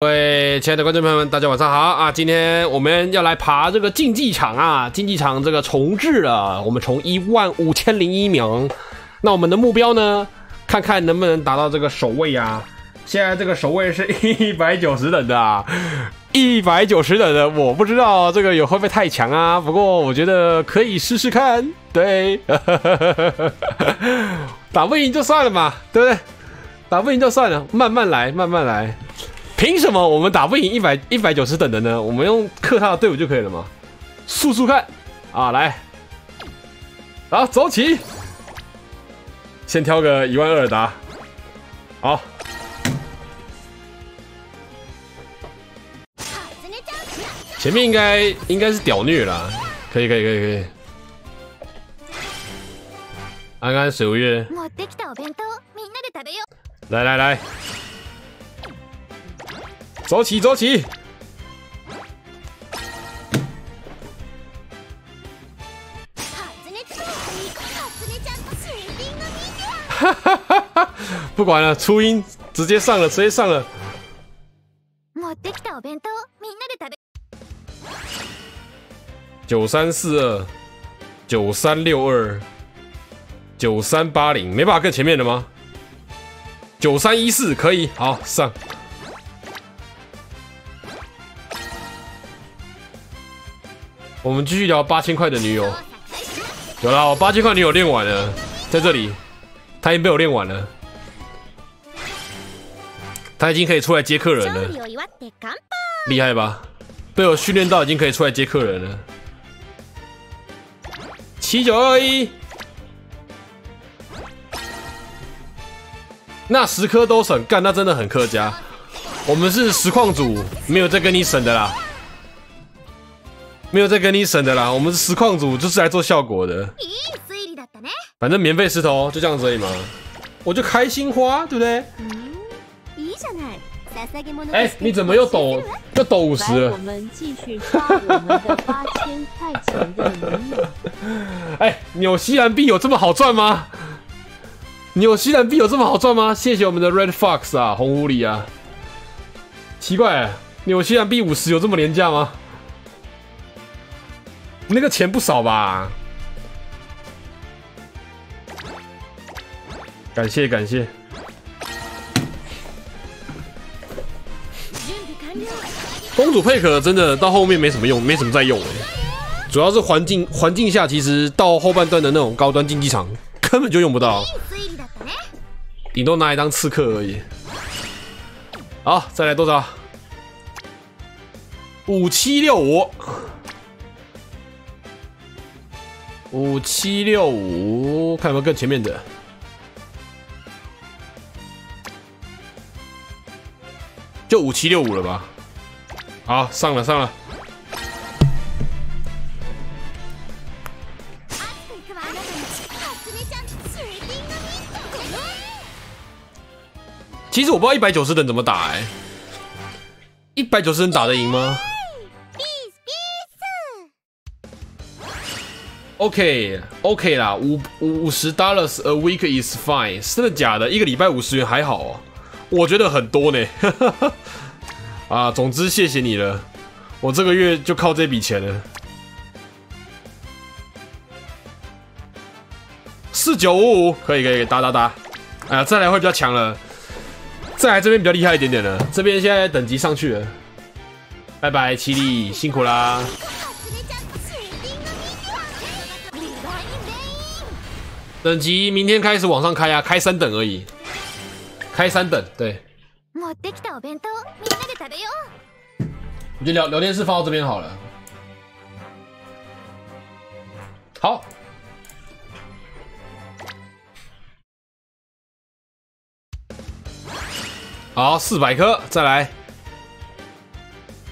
各位亲爱的观众朋友们，大家晚上好啊！今天我们要来爬这个竞技场啊，竞技场这个重置了，我们从一万五千零一名，那我们的目标呢，看看能不能达到这个首位啊！现在这个首位是 一百九十等的啊，一百九十等的，我不知道这个有会不会太强啊，不过我觉得可以试试看，对，打不赢就算了嘛，对不对？打不赢就算了，慢慢来，慢慢来。凭什么我们打不赢一百一百九十等的呢？我们用克他的队伍就可以了嘛？速速看。啊，来，好走起，先挑个一万二打，好，前面应该应该是屌虐了，可以可以可以可以，安安水无月，来来来。走起，走起！哈哈哈哈不管了，初音直接上了，直接上了。九三四二，九三六二，九三八零，没办法更前面的吗？九三一四可以，好上。我们继续聊八千块的女友。有了，我八千块女友练完了，在这里，她已经被我练完了，她已经可以出来接客人了，厉害吧？被我训练到已经可以出来接客人了。七九二一，那十颗都省，干那真的很客家。我们是实况组，没有再跟你省的啦。没有再跟你省的啦，我们是实况组，就是来做效果的。反正免费石头就这样子而已嘛，我就开心花，对不对？哎，你怎么又抖又抖五十？我们继续刷我们的八千块钱的。哎，纽西兰币有这么好赚吗？纽西兰币有这么好赚吗？谢谢我们的 Red Fox 啊，红狐狸啊。奇怪，纽西兰币五十有这么廉价吗？那个钱不少吧？感谢感谢。公主配可真的到后面没什么用，没什么在用哎。主要是环境环境下，其实到后半段的那种高端竞技场根本就用不到，顶多拿来当刺客而已。好，再来多少？五七六五。五七六五，看有没有更前面的，就五七六五了吧？好，上了上了。其实我不知道一百九十等怎么打哎，一百九十等打得赢吗？OK，OK 啦，五五十 dollars a week is fine，真的假的？一个礼拜五十元还好哦，我觉得很多呢。啊，总之谢谢你了，我这个月就靠这笔钱了。四九五五，可以可以打打打。哎呀，再来会比较强了，再来这边比较厉害一点点了，这边现在等级上去了。拜拜，七弟辛苦啦。等级明天开始往上开啊，开三等而已，开三等，对。我就聊聊天室放到这边好了。好，好，四百颗，再来，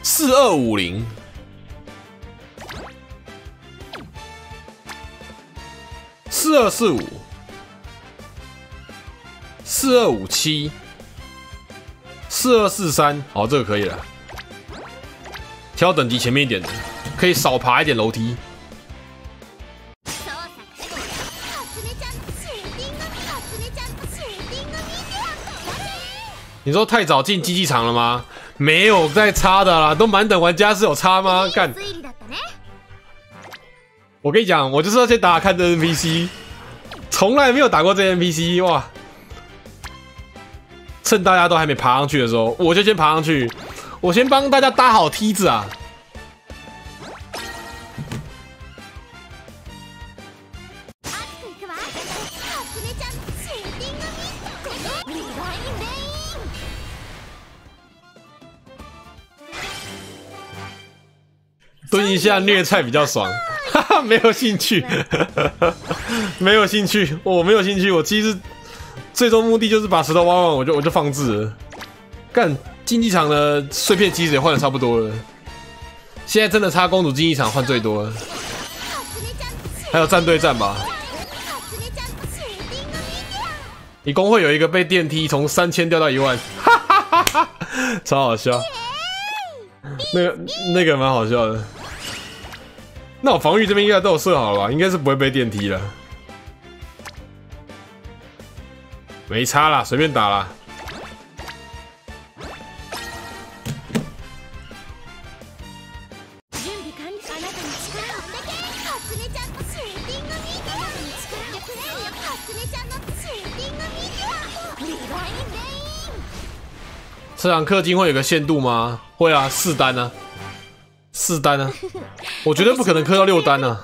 四二五零。四二四五，四二五七，四二四三，好，这个可以了。挑等级前面一点的，可以少爬一点楼梯。你说太早进竞技场了吗？没有在差的啦，都满等玩家是有差吗？干！推理だったね我跟你讲，我就是要先打打看这 NPC，从来没有打过这 NPC 哇！趁大家都还没爬上去的时候，我就先爬上去，我先帮大家搭好梯子啊！熱くいくわ初音ちゃんシューティングミットリバインレイン蹲一下虐菜比较爽，哈哈， 没有兴趣，没有兴趣，我没有兴趣，我其实最终目的就是把石头挖完，我就我就放置了。干竞技场的碎片机子也换的差不多了，现在真的差公主竞技场换最多了，初音ちゃん还有战队战吧。初音ちゃんシューティングミット你工会有一个被电梯从三千掉到一万，哈哈哈哈，超好笑。那个那个蛮好笑的。 那我防御这边应该都有设好了吧？应该是不会被电梯了。没差啦，随便打啦。準備完了あなたに力を初音ちゃんのシューティングミットあなたに力をプレイよ初音ちゃんのシューティングミットリバインレイン这堂氪金会有个限度吗？会啊，四单呢、 四单呢、我绝对不可能磕到六单呢、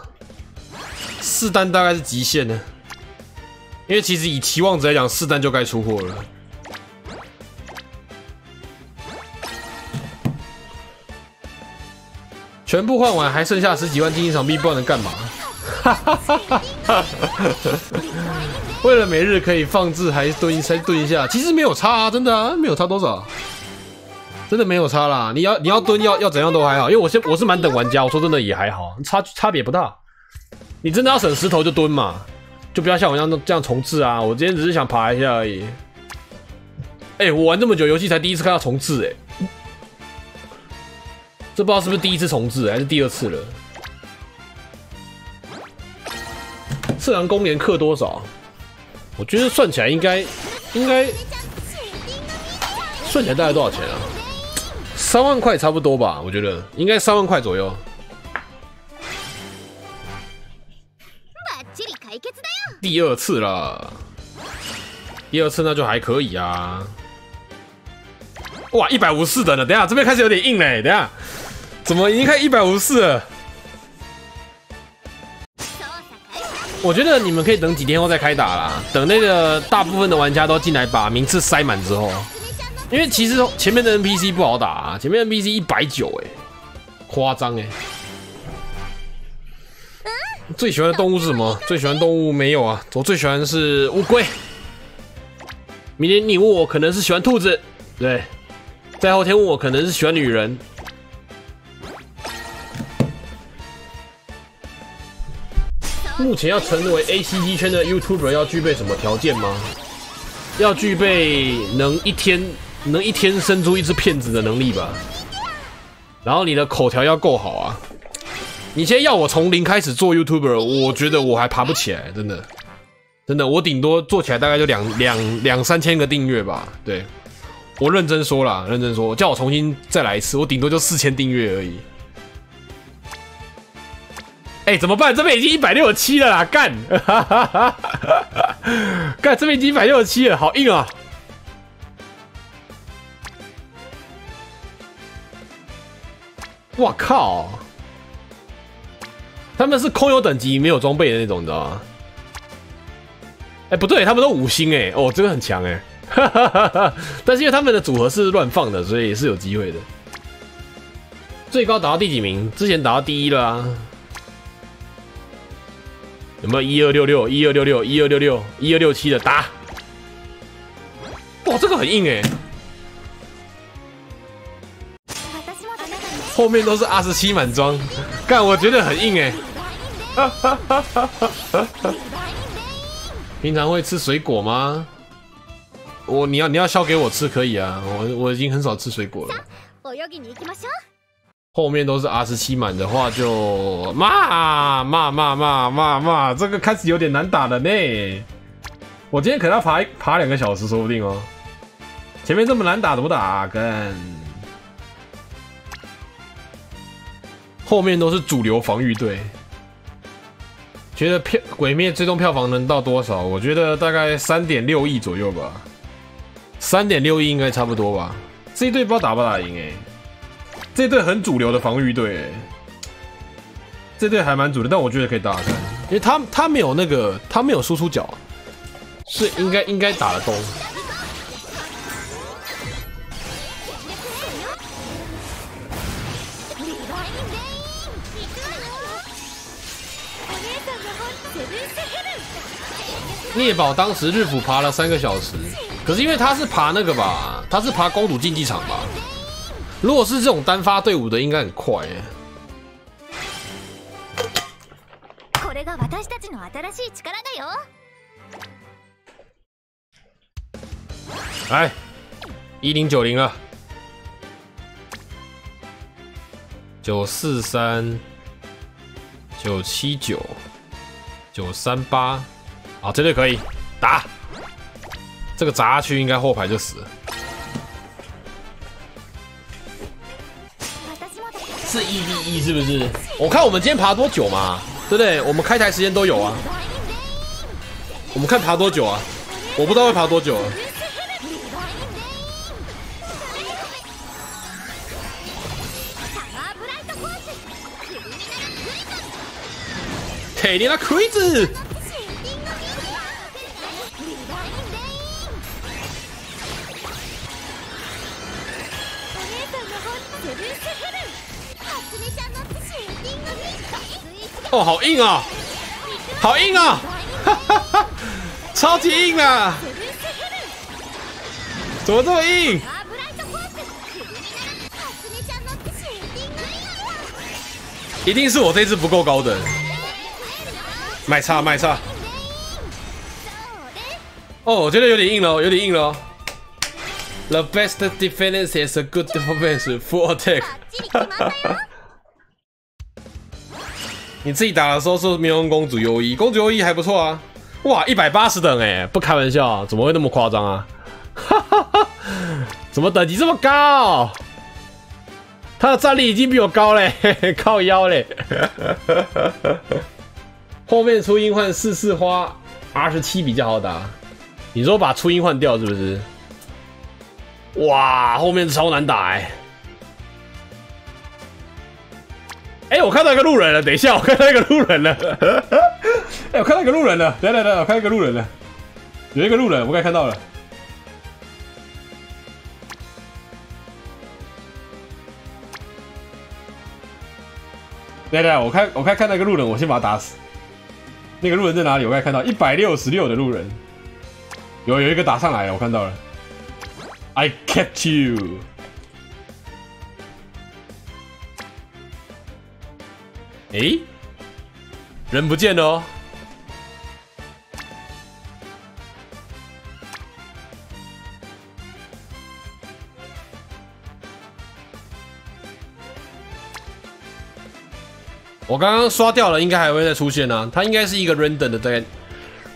四单大概是极限呢，因为其实以期望值来讲，四单就该出货了。全部换完，还剩下十几万竞技场币，不知道能干嘛。为了每日可以放置，还蹲一还蹲一下，其实没有差啊，真的啊，没有差多少，真的没有差啦。你要你要蹲要要怎样都还好，因为我是我是满等玩家，我说真的也还好，差差别不大。你真的要省石头就蹲嘛，就不要像我一样这样重置啊。我今天只是想爬一下而已。哎、我玩这么久游戏才第一次看到重置哎、这不知道是不是第一次重置还是第二次了。次郎公连氪多少？我觉得算起来应该应该算起来大概多少钱啊？三万块差不多吧，我觉得应该三万块左右。バッチリ解決だよ第二次了，第二次那就还可以啊。哇，一百五十四等了，等一下这边开始有点硬嘞，等一下怎么已经开一百五十四了？操作開始我觉得你们可以等几天后再开打啦，等那个大部分的玩家都进来把名次塞满之后， 因为其实前面的 NPC 不好打、啊，前面 NPC 一百九哎，夸张哎。最喜欢的动物是什么？最喜欢动物没有啊，我最喜欢的是乌龟。明天你问我可能是喜欢兔子，对，再后天问我可能是喜欢女人。目前要成为 ACG 圈的 YouTuber 要具备什么条件吗？要具备能一天能一天生出一只骗子的能力吧。然后你的口条要够好啊。你现在要我从零开始做 YouTuber，我觉得我还爬不起来，真的，真的，我顶多做起来大概就两两两三千个订阅吧。对，我认真说啦，认真说，叫我重新再来一次，我顶多就四千订阅而已。哎、怎么办？这边已经一百六十七了啦，干！干，这边已经一百六十七了，好硬啊！我靠！他们是空有等级没有装备的那种，你知道吗？哎、不对，他们都五星哎，哦，这个很强哎。但是因为他们的组合是乱放的，所以也是有机会的。最高打到第几名？之前打到第一了啊。有没有一二六六、一二六六、一二六六、一二六七的打？哇，这个很硬哎，后面都是二十七满装，干，我觉得很硬哎。平常会吃水果吗？我你要你要削给我吃可以啊，我我已经很少吃水果了。泳ぎに行きましょう后面都是 R 十七满的话就骂骂骂骂骂骂，这个开始有点难打了呢。我今天可能要爬一爬两个小时，说不定哦。前面这么难打，怎么打、啊？跟 后面都是主流防御队。觉得票《鬼灭》最终票房能到多少？我觉得大概三点六亿左右吧，三点六亿应该差不多吧。这一队不知道打不打赢哎、这一队很主流的防御队哎、这队还蛮主流，但我觉得可以打打看，因为他他没有那个他没有输出脚，所以应该应该打得动。聂宝当时日服爬了三个小时，可是因为他是爬那个吧，他是爬公主竞技场吧。如果是这种单发队伍的，应该很快耶。これが私たちの新しい力だよ来，一零九零了，九四三，九七九，九三八， 好，这队可以打。这个砸下去应该后排就死了。私もだ是一 v 一是不是？我看我们今天爬多久嘛，对不对？我们开台时间都有啊。リバインレイン我们看爬多久啊？我不知道会爬多久啊。リバイン 哦，好硬啊、好硬啊、哦，超级硬啊！怎么这么硬？一定是我这只不够高的，卖差卖差。哦，我觉得有点硬了，有点硬了。The best defense is a good defense for attack。你自己打的时候是没有用公主优衣，公主优衣还不错啊。哇，一百八十等哎，不开玩笑，怎么会那么夸张啊？哈哈哈，怎么等级这么高？他的战力已经比我高嘞，靠腰嘞。后面初音换四四花 R 十七比较好打，你说把初音换掉是不是？哇，后面超难打哎、哎、我看到一个路人了，等一下，我看到一个路人了。哎、我看到一个路人了，等等等，我看到一个路人了，有一个路人，我刚才看到了。等等，我看我看看到一个路人，我先把他打死。那个路人在哪里？我刚才看到一百六十六的路人，有有一个打上来了，我看到了。I catch you。诶，人不见了哦。我刚刚刷掉了，应该还会再出现呢、它应该是一个 random 的概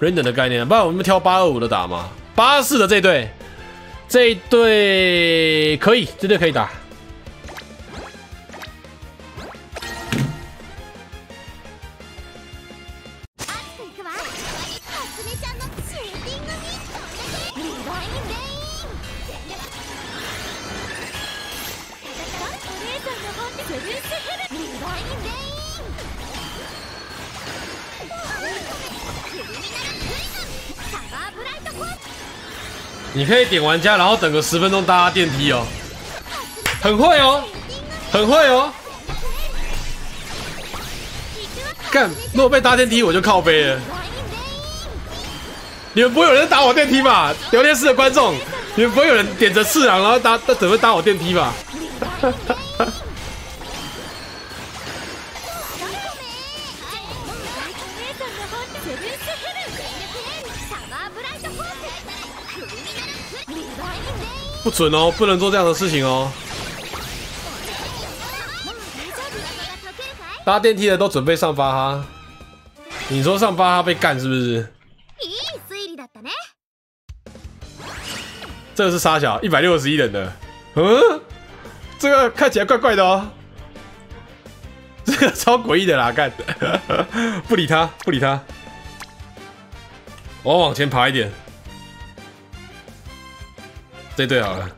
random 的概念，不然我们挑八二五的打嘛。八二四的这队，这一队可以，这队可以打。你可以点玩家，然后等个十分钟搭电梯哦，很会哦，很会哦。干，如果被搭电梯我就靠背了。你们不会有人搭我电梯吧？聊天室的观众，你们不会有人点着次郎然后搭准备搭我电梯吧？不准哦，不能做这样的事情哦。搭电梯的都准备上巴哈。你说上巴哈被干是不是？いい推理だったね这个是沙小一百六十一人的，嗯，这个看起来怪怪的哦。这 这个超诡异的啦，干，不理他，不理他，我往前爬一点， 这对好了。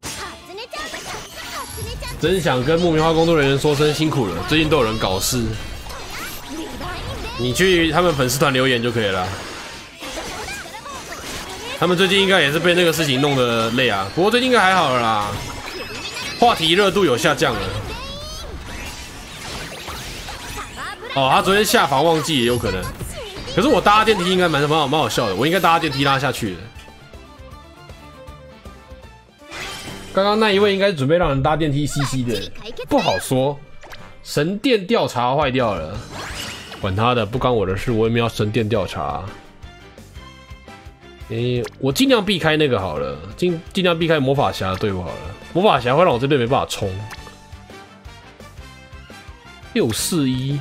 初音ちゃん初音ちゃん真想跟木棉花工作人员说声辛苦了，最近都有人搞事，リバインで你去他们粉丝团留言就可以了。他们最近应该也是被那个事情弄得累啊，不过最近应该还好了啦，话题热度有下降了。 哦，他昨天下房忘记也有可能，可是我搭电梯应该蛮蛮好蛮好笑的，我应该搭电梯拉下去的。刚刚那一位应该准备让人搭电梯嘻嘻的，不好说。神殿调查坏掉了，管他的，不关我的事，我也没有神殿调查。诶、我尽量避开那个好了，尽尽量避开魔法侠的队伍好了。魔法侠会让我这队没办法冲。六四一，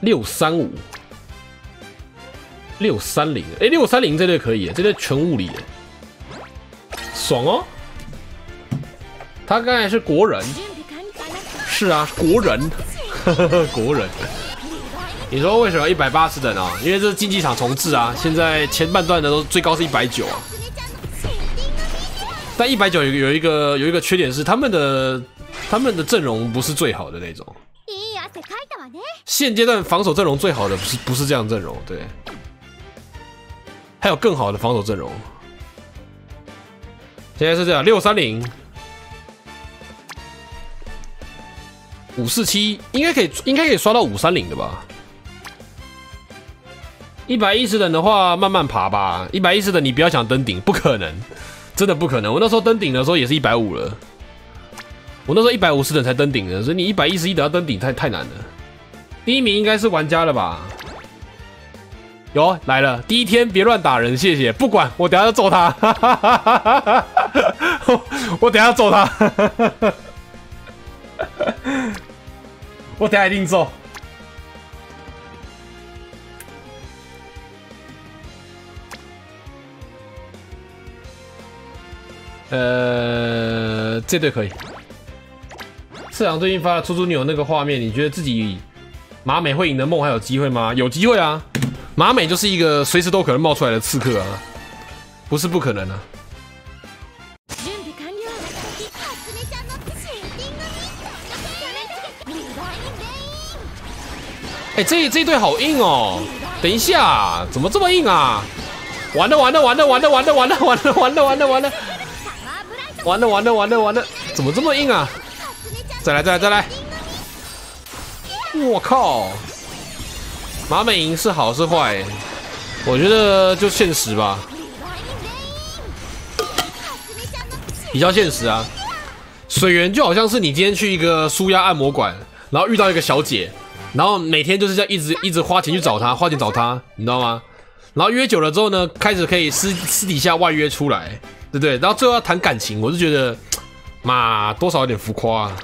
六三五，六三零，哎，六三零这队可以耶，这队全物理耶，爽哦。他刚才是国人，準備完あなた是啊，国人，国人。你说为什么一百八十等啊？因为这是竞技场重置啊，现在前半段的都最高是一百九啊。初音ちゃんのシューティングミディア但一百九有有一个有一个缺点是他们的他们的阵容不是最好的那种，いい汗かいたわね 现阶段防守阵容最好的不是不是这样阵容，对，还有更好的防守阵容。现在是这样，六三零，五四七，应该可以应该可以刷到五三零的吧？一百一十等的话，慢慢爬吧。一百一十等你不要想登顶，不可能，真的不可能。我那时候登顶的时候也是一百五了，我那时候一百五十等才登顶的，所以你一百一十一等要登顶太太难了。第一名应该是玩家了吧？有来了，第一天别乱打人，谢谢。不管我等下要揍他，我等下揍他，我等下一定揍。呃，这队可以。社长最近发了出租女友那个画面，你觉得自己马美会赢的梦还有机会吗？有机会啊！马美就是一个随时都可能冒出来的刺客啊，不是不可能啊。準備完了初音ちゃんのシューティングミディアリバインレイン哎、这这一队好硬哦！等一下，怎么这么硬啊？完了完了完了完了完了完了完了完了完了完了サマーブライト完了完了完了完了，怎么这么硬啊？ 初音ちゃん再来再来再来！我靠！马美赢是好是坏？我觉得就现实吧，リバインレイン初音ちゃんのシュー比较现实啊。水源就好像是你今天去一个舒压按摩馆，然后遇到一个小姐，然后每天就是这样一直一直花钱去找她，花钱找她，你知道吗？然后约久了之后呢，开始可以私私底下外约出来，对不对？然后最后要谈感情，我就觉得，妈多少有点浮夸、啊。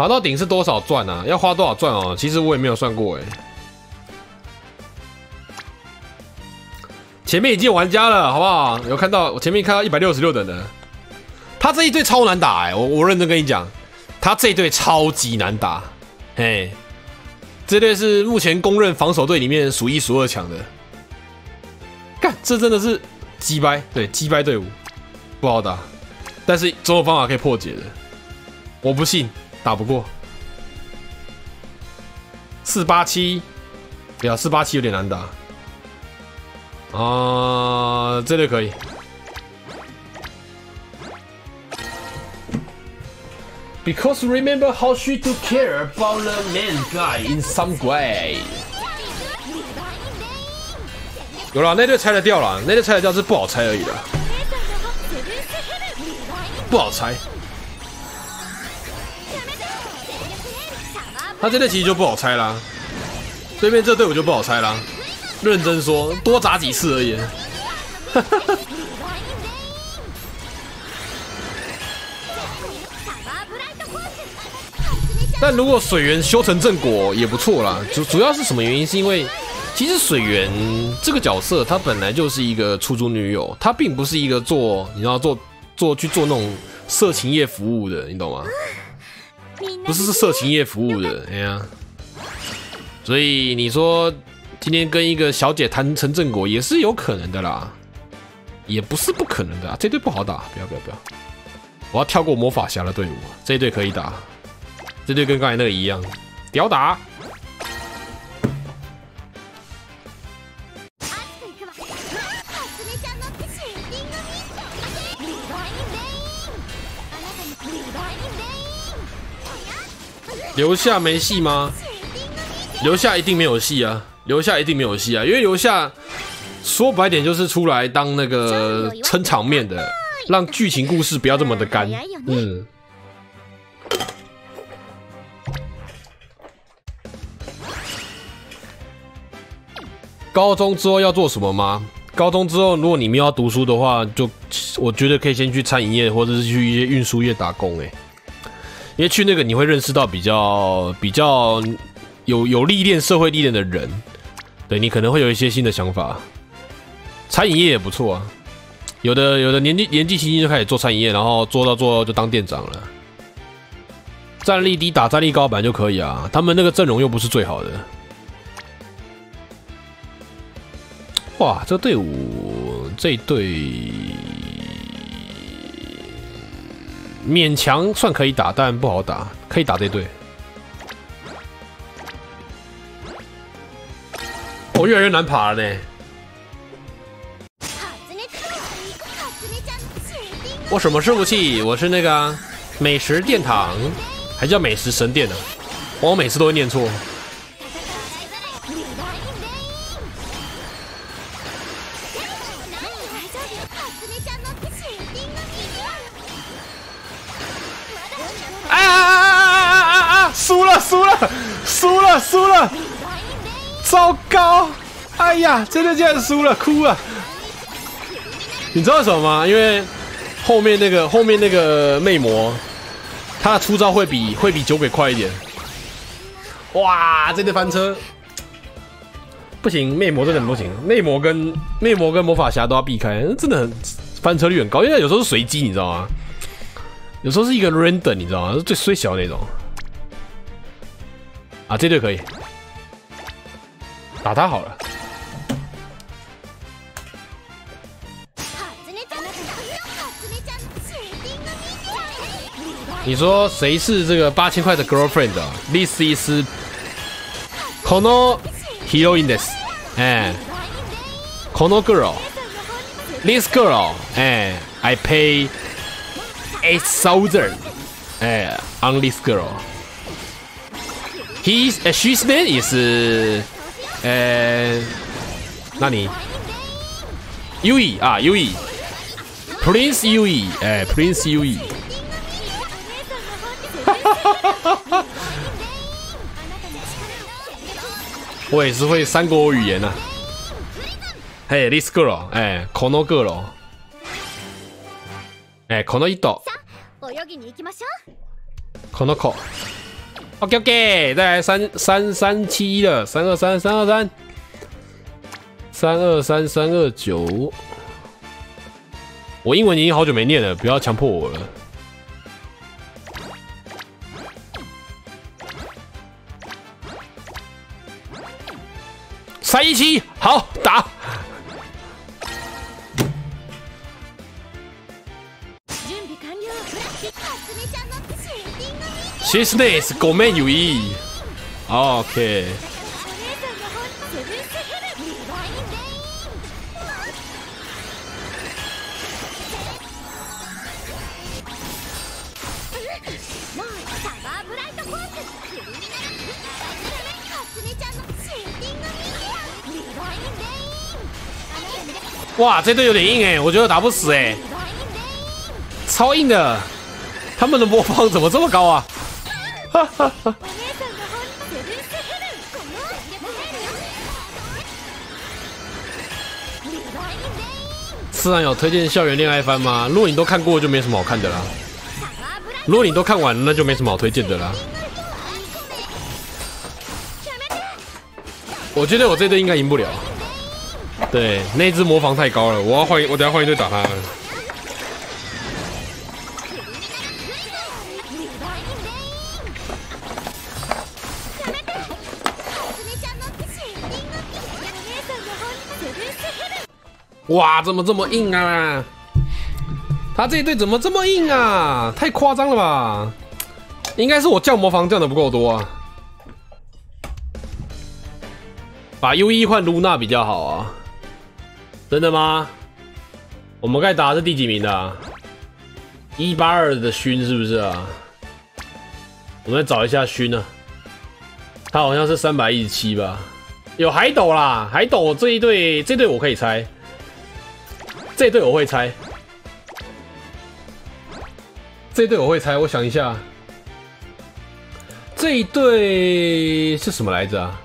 爬到顶是多少钻啊？要花多少钻哦？其实我也没有算过哎。前面已经有玩家了，好不好？有看到我前面看到一百六十六等的，他这一队超难打哎、我我认真跟你讲，他这一队超级难打，嘿，这队是目前公认防守队里面数一数二强的。干，这真的是鸡掰，对鸡掰队伍不好打，但是总有方法可以破解的。我不信打不过。四八七，不要四八七有点难打。啊、这队可以。Because remember how she took care about the man guy in some way。有了，那队拆得掉了，那队拆得掉是不好拆而已的，不好拆。他这队其实就不好猜啦，对面这队伍就不好猜啦。认真说，多砸几次而已。但如果水源修成正果也不错啦。主主要是什么原因？是因为其其实水源这个角色，他本来就是一个出租女友，他并不是一个做你知道做做去做那种色情业服务的，你懂吗？不是是色情业服务的，哎呀。所以你说今天跟一个小姐谈成正果也是有可能的啦，也不是不可能的啊。这队不好打，不要不要不要，我要跳过魔法侠的队伍，这队可以打，这队跟刚才那个一样，屌打。留下没戏吗？留下一定没有戏啊！留下一定没有戏啊！因为留下说白点就是出来当那个撑场面的，让剧情故事不要这么的干。嗯。高中之后要做什么吗？高中之后，如果你们要读书的话，就我觉得可以先去餐饮业或者是去一些运输业打工。哎。因为去那个你会认识到比较比较有有历练社会历练的人，对你可能会有一些新的想法。餐饮业也不错啊，有的有的年纪年纪轻轻就开始做餐饮业，然后做到做到就当店长了。战力低打战力高本来就可以啊，他们那个阵容又不是最好的。哇，这队伍这队。勉强算可以打，但不好打。可以打这队。我越来越难爬了呢。我什么是武器？我是那个美食殿堂，还叫美食神殿呢。我每次都会念错。输了，输了，输了，输了！糟糕！哎呀，真的竟然输了，哭了！你知道什么吗？因为后面那个后面那个魅魔，他的出招会比会比酒鬼快一点。哇，这对翻车！不行，魅魔真的很不行。魅魔跟魅魔跟魔法侠都要避开，真的很翻车率很高，因为有时候是随机，你知道吗？有时候是一个 random，你知道吗？是最衰小的那种。啊，这队可以打他好了。你说谁是这个八千块的 girlfriend？This is Kono hero in this，哎，Kono girl，this girl，哎，I pay eight thousand，哎，on this girl。His, she's name is, 呃，那你，Ue 啊，Ue，Prince Ue，哎，Prince Ue，哈哈哈哈哈哈！我也是会三国语言呐。嘿，this girl，哎，Kono girl，哎，Kono ito。Kono ko。OK OK，再来三三三七一了，三二三三二三，三二三三二九。我英文已经好久没念了，不要强迫我了。三一七，好打。She's nice，狗妹友谊。OK。哇，这队有点硬哎，我觉得打不死哎，超硬的，他们的魔方怎么这么高啊？哈哈哈！有推荐校园恋爱番吗？如果你都看过，就没什么好看的啦。如果你都看完了，那就没什么好推荐的啦。我觉得我这队应该赢不了。对，那只魔防太高了，我要换，我等下换一队打他。哇，怎么这么硬啊？他这一队怎么这么硬啊？太夸张了吧？应该是我降魔防降的不够多啊。把 U 一换露娜比较好啊。真的吗？我们该打是第几名的？一八二的勋是不是啊？我们来找一下勋呢。他好像是三百一十七吧？有海斗啦，海斗这一队，这队我可以猜。这队我会猜，这队我会猜。我想一下，这一队是什么来着啊？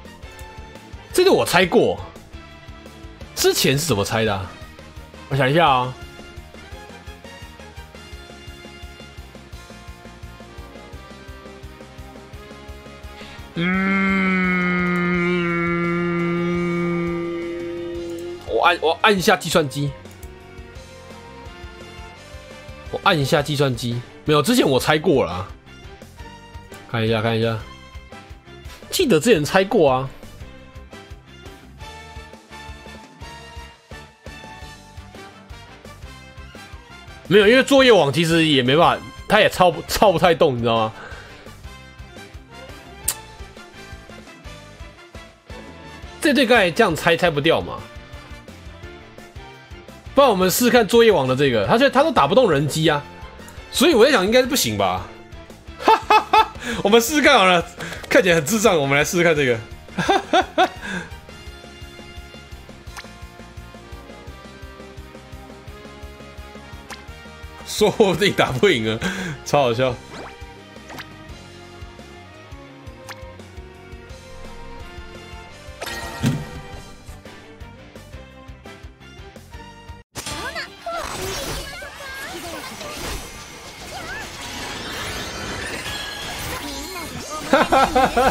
这队我猜过，之前是怎么猜的？我想一下啊，嗯，我按我按一下计算机。我按一下计算机，没有，之前我猜过了，看一下看一下，记得之前猜过啊，没有，因为作业网其实也没办法，它也抄不抄不太动，你知道吗？这对刚才这样猜猜不掉嘛？不然我们试试看作业网的这个，他现在他都打不动人机啊，所以我在想应该是不行吧。哈哈哈，我们试试看好了，看起来很智障，我们来试试看这个。哈哈哈，说不定打不赢啊，超好笑。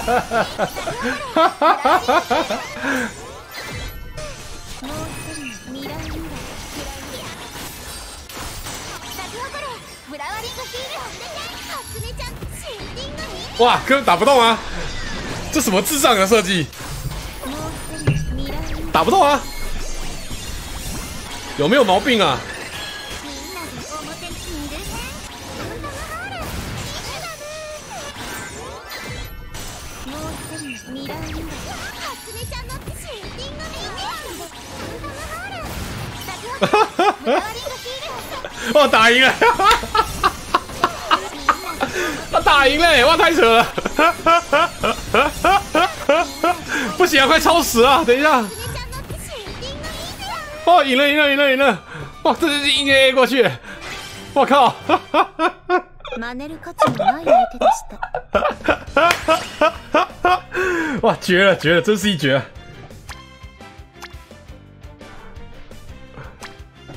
哇，根本打不动啊！这什么智障的设计？打不动啊！有没有毛病啊？太扯了！不行啊，快超时了！等一下！哦，赢了，赢了，赢了，赢了！哇，这就是硬 A 过去！我靠！哇，绝了，绝了，真是一绝！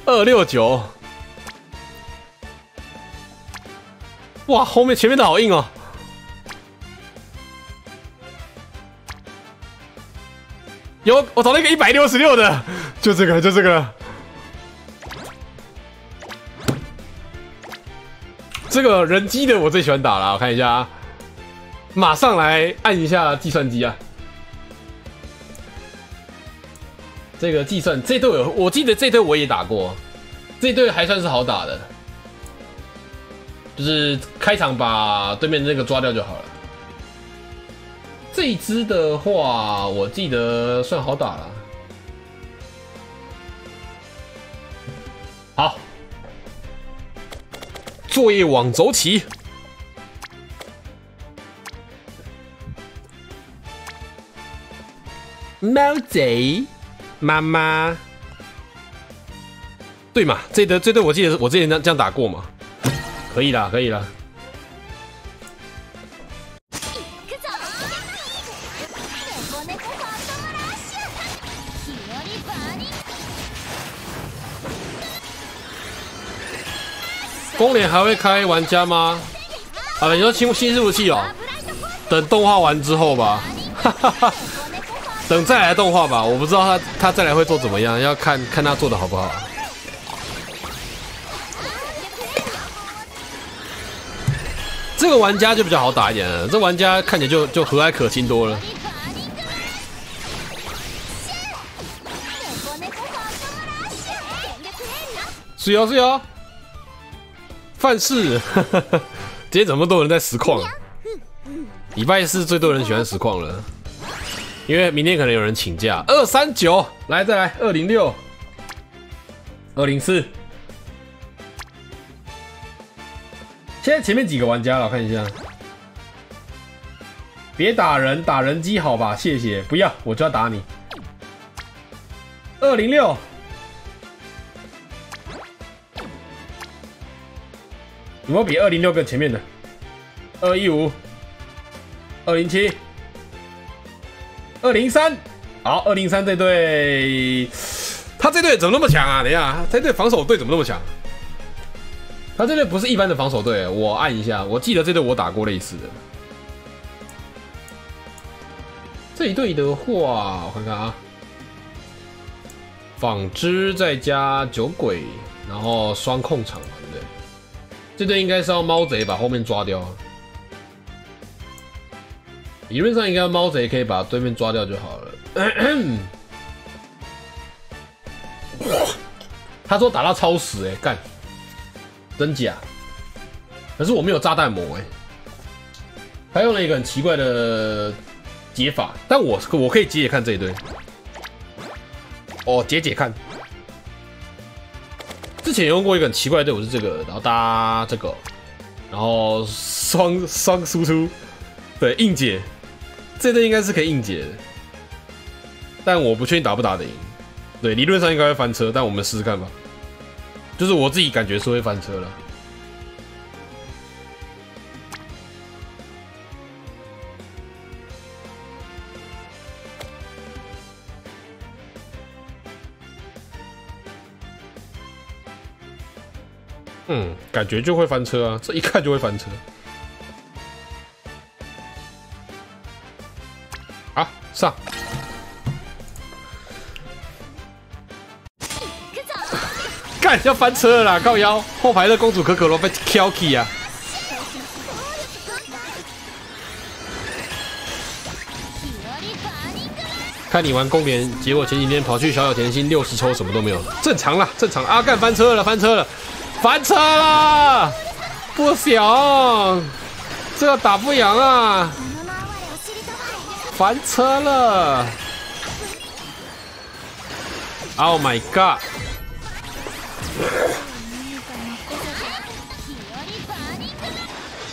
二六九，哇，后面前面的好硬哦！有，我找了一个一百六十六的，就这个，就这个，这个人机的我最喜欢打了，我看一下啊，马上来按一下计算机啊。这个计算这队有，我记得这队我也打过，这队还算是好打的，就是开场把对面那个抓掉就好了。这一支的话，我记得算好打了。好，作业网走起，猫贼。妈妈，对嘛？这的这对我记得我之前这样这样打过嘛？可以了，可以了。公联还会开玩家吗？啊，你说新新服器哦？等动画完之后吧。哈哈哈。等再来动画吧，我不知道他他再来会做怎么样，要看看他做的好不好。这个玩家就比较好打一点了，这玩家看起来就就和蔼可亲多了。是哦是哦，范式，今天怎么多人在实况？礼拜四最多人喜欢实况了，因为明天可能有人请假。二三九，来再来二零六，二零四。现在前面几个玩家了，看一下。别打人，打人机好吧，谢谢。不要，我就要打你。二零六，有没有比二零六更前面的？二一五，二零七，二零三。好，二零三这队，他这队怎么那么强啊？等一下，这队防守队怎么那么强？他这队不是一般的防守队，我按一下，我记得这队我打过类似的。这一队的话，我看看啊，纺织再加酒鬼，然后双控场？这队应该是要猫贼把后面抓掉啊。理论上应该猫贼可以把对面抓掉就好了。他说打到超时，哎，干！真假？可是我没有炸弹魔哎，他用了一个很奇怪的解法，但我我可以解解看这一堆。哦，解解看。之前用过一个很奇怪的队伍是这个，然后搭这个，然后双双输出，对，硬解。这队应该是可以硬解的，但我不确定打不打得赢。对，理论上应该会翻车，但我们试试看吧。就是我自己感觉是会翻车了。嗯，感觉就会翻车啊！这一看就会翻车。啊，上！干要翻车了啦！靠腰后排的公主可可罗被 kill key 啊！看你玩公联，结果前几天跑去小小甜心六十抽什么都没有，正常啦，正常。阿干翻车了，翻车了，翻车了！不行，这打不赢啊！翻车了！Oh my god！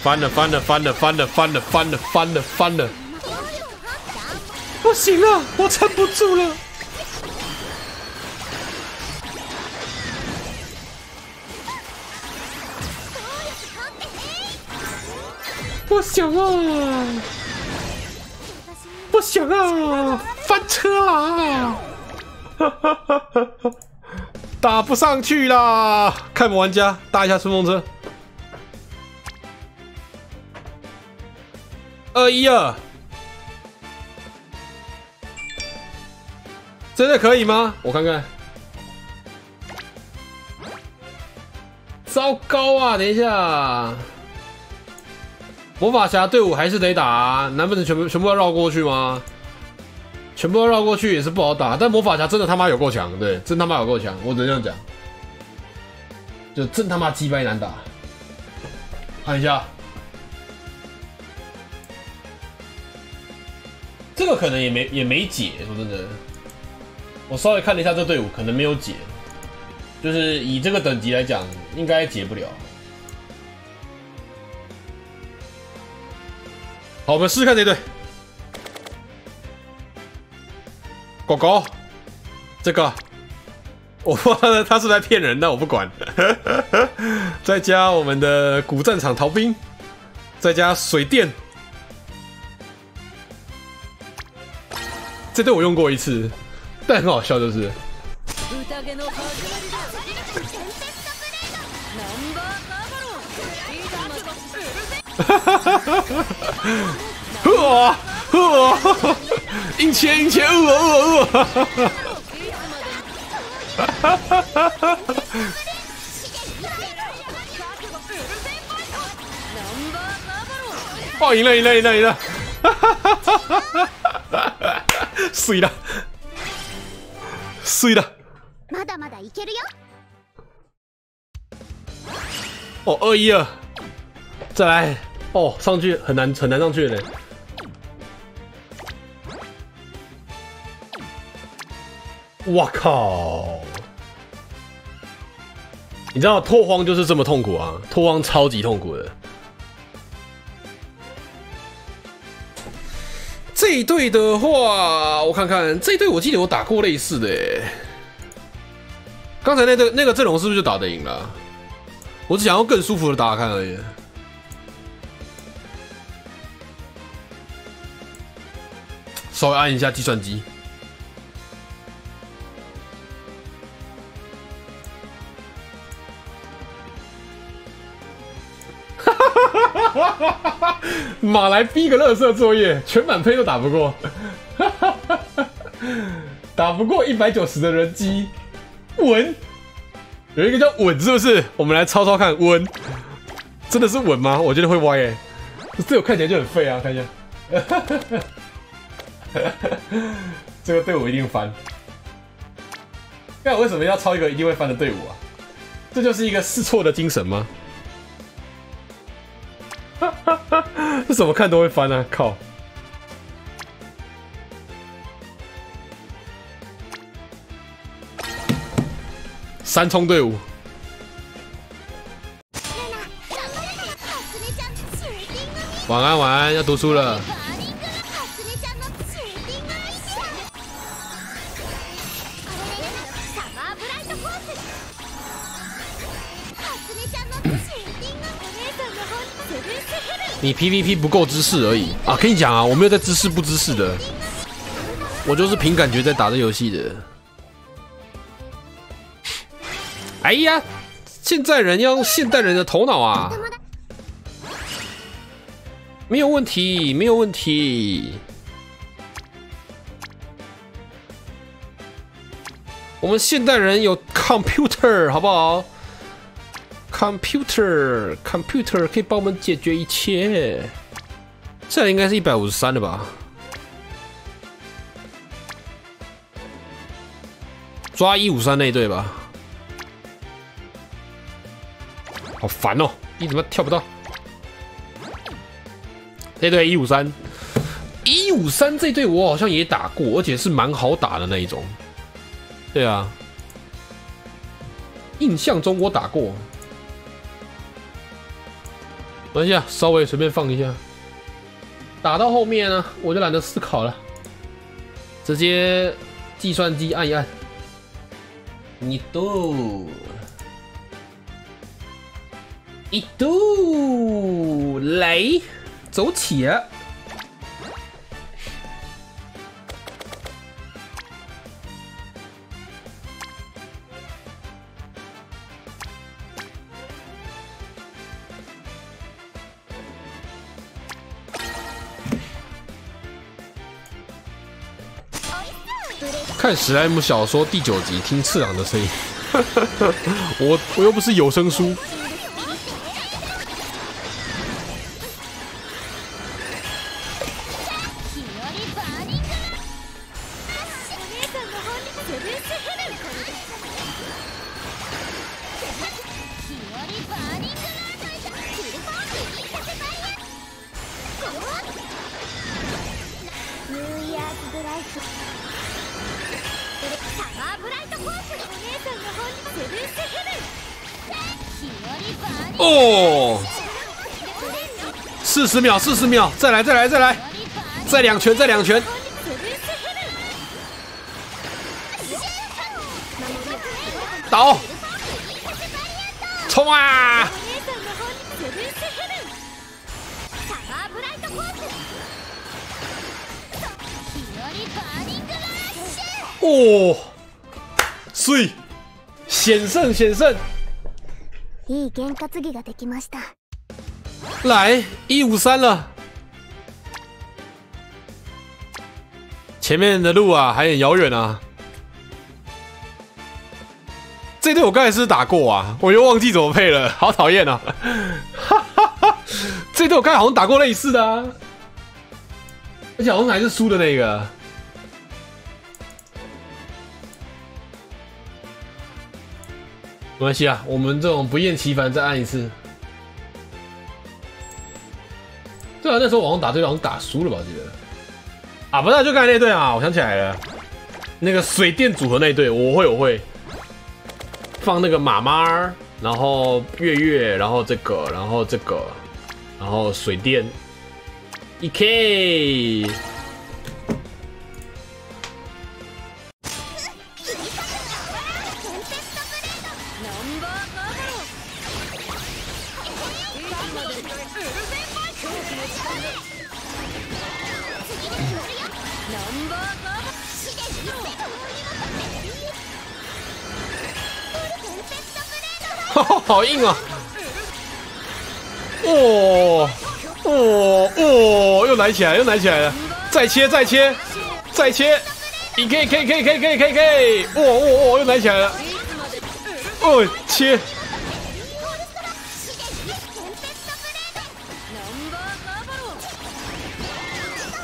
翻了翻了翻了翻了翻了翻了翻了翻了！不行了，我撑不住了！不行啊！不行啊！翻车了！哈哈哈哈哈！打不上去啦！看我玩家搭一下顺风车，二一二，真的可以吗？我看看。糟糕啊！等一下，魔法侠队伍还是得打，啊难不成全部全部要绕过去吗？全部要绕过去也是不好打，但魔法侠真的他妈有够强，对，真他妈有够强，我只能这样讲，就真他妈鸡掰难打。看一下，这个可能也没也没解，说真的，我稍微看了一下这队伍，可能没有解，就是以这个等级来讲，应该解不了。好，我们试试看这队。狗狗，这个，我他是来骗人的，我不管。再加我们的古战场逃兵，再加水电，这对我用过一次，但很好笑，就是。呵呵呵呵，硬切硬切，呃，哈哈哈哈哈。哦，赢了，赢了，赢了，赢了！碎了，碎了！まだまだいけるよ。哦，二一二。再来！哦，上去很难很难上去嘞。我靠！你知道拓荒就是这么痛苦啊！拓荒超级痛苦的。这一队的话，我看看这一队，我记得我打过类似的诶。刚才那队那个阵容是不是就打得赢了？我只想要更舒服的打打看而已。稍微按一下计算机。马来逼个乐色作业，全满配都打不过，打不过一百九十的人机，稳，有一个叫稳是不是？我们来抄抄看，稳，真的是稳吗？我觉得会歪诶，这我看起来就很废啊，看一下，这个队伍一定翻，那我为什么要抄一个一定会翻的队伍啊？这就是一个试错的精神吗？这怎么看都会翻啊！靠！三冲队伍，初音ちゃんシューティングミ晚安晚安，要读书了。 你 PVP 不够知识而已啊！跟你讲啊，我没有在知识不知识的，我就是凭感觉在打这游戏的。哎呀，现在人要用现代人的头脑啊！没有问题，没有问题。我们现代人有 computer，好不好？computer，computer 可以帮我们解决一切。这应该是一百五十三的吧？抓一五三那队吧。好烦哦！你怎么跳不到？这队一五三，一五三这队我好像也打过，而且是蛮好打的那一种。对啊，印象中我打过。没关系啊，稍微随便放一下。打到后面呢，我就懒得思考了，直接计算机按一按。你都。一度来走起！史莱姆小说第九集，听次郎的声音。我我又不是有声书。十秒，四十秒，再来，再来，再来，再两拳，再两拳，倒，冲啊！哦，碎，险胜，险胜，いい験担ぎができました 来一五三了。前面的路啊还很遥远啊。这队我刚才是打过啊，我又忘记怎么配了，好讨厌啊！哈哈哈，这队我刚才好像打过类似的啊，而且好像还是输的那个。没关系啊，我们这种不厌其烦再按一次。对啊，那时候网红打队好像打输了吧，我记得。啊，不是，就刚才那队啊，我想起来了，那个水电组合那队，我会，我会。放那个马妈，然后月月，然后这个，然后这个，然后水电，E K。硬啊！哦哦哦，又来起来，又来起来了！再切，再切，再切！你可以，可以，可以，可以，可以，可以，可以！哦哦哦，又来起来了！哦，切！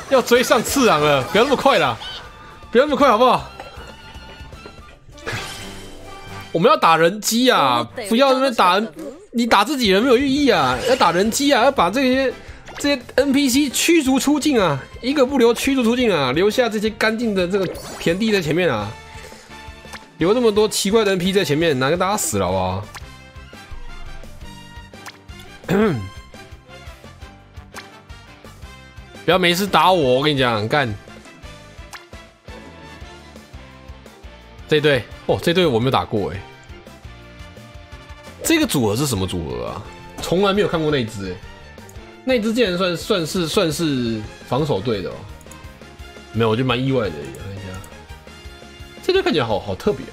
要追上次郎了，不要那么快啦，不要那么快，好不好？我们要打人机啊！不要那边打，你打自己人没有寓意啊！要打人机啊！要把这些这些 NPC 驱逐出境啊！一个不留驱逐出境啊！留下这些干净的这个田地在前面啊！留那么多奇怪的 NPC 在前面，哪个大家死了啊？不要没事打我！我跟你讲，干这队。哦，这队我没有打过哎。这个组合是什么组合啊？从来没有看过那支哎。那支竟然算算是算是防守队的哦。没有，我就蛮意外的。看一下，这队看起来好好特别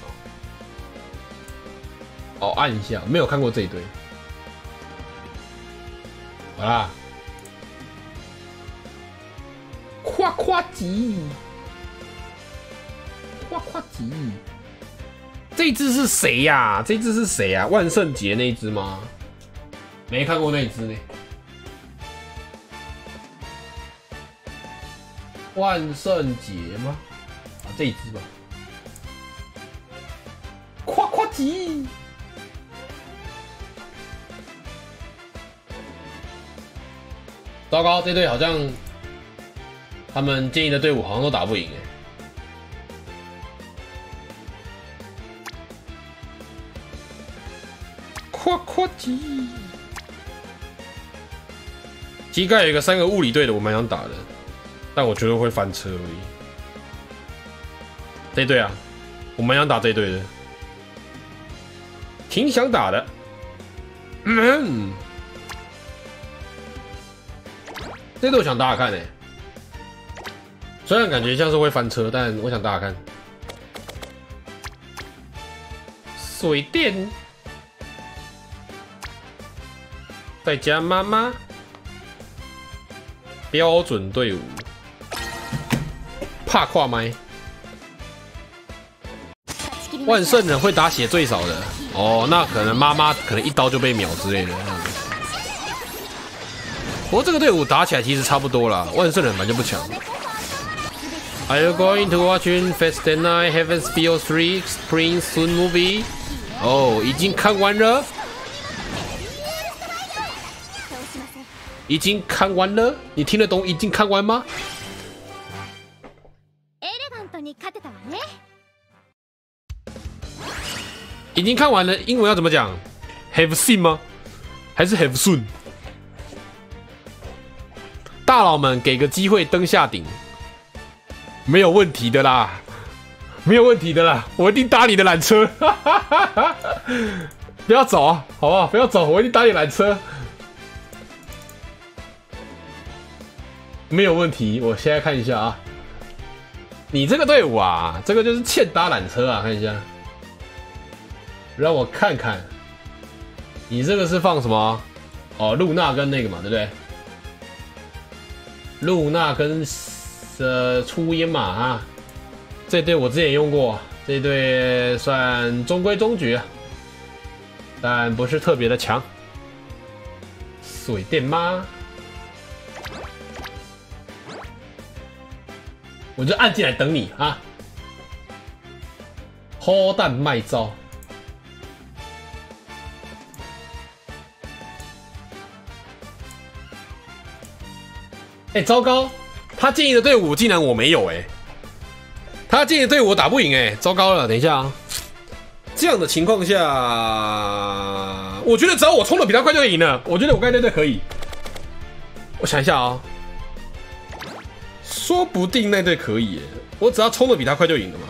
哦。哦，按一下，没有看过这一队。好啦，夸夸吉，夸夸吉。这只是谁呀？这只是谁呀？万圣节那只吗？没看过那只呢。万圣节吗？啊，这一只吧。夸夸吉。糟糕，这队好像他们建议的队伍好像都打不赢哎。夸夸机，膝盖有一个三个物理队的，我蛮想打的，但我觉得会翻车而已。这队啊，我蛮想打这队的，挺想打的。嗯，这队我想打打看呢，虽然感觉像是会翻车，但我想打打看。水电。在家妈妈，标准队伍，怕跨麦。万圣人会打血最少的哦，那可能妈妈可能一刀就被秒之类的。不过这个队伍打起来其实差不多了，万圣人反正不强。Are you going to watching Fast Night Heaven's Feel Three Spring Soon Movie？哦，已经看完了。已经看完了，你听得懂已经看完吗？已经看完了，英文要怎么讲？Have seen 吗？还是 Have soon？大佬们给个机会登下顶，没有问题的啦，没有问题的啦，我一定搭你的缆车，不要走啊，好不好？不要走，我一定搭你缆车。没有问题，我现在看一下啊。你这个队伍啊，这个就是欠搭缆车啊，看一下。让我看看，你这个是放什么？哦，露娜跟那个嘛，对不对？露娜跟呃初音嘛啊，这队我之前用过，这队算中规中矩，但不是特别的强。水电吗？我就按进来等你啊！抛弹卖招。哎，糟糕！他建议的队伍竟然我没有哎，他建议的队伍我打不赢哎，糟糕了！等一下啊，这样的情况下，我觉得只要我冲的比他快就赢了。我觉得我刚才那队可以，我想一下啊，说不定那队可以，我只要冲的比他快就赢了嘛。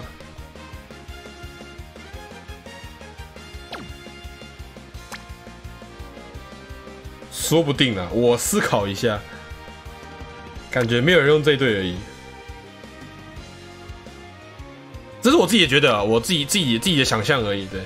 说不定啊，我思考一下。感觉没有人用这一队而已，这是我自己也觉得，我自己自己自己的想象而已，对。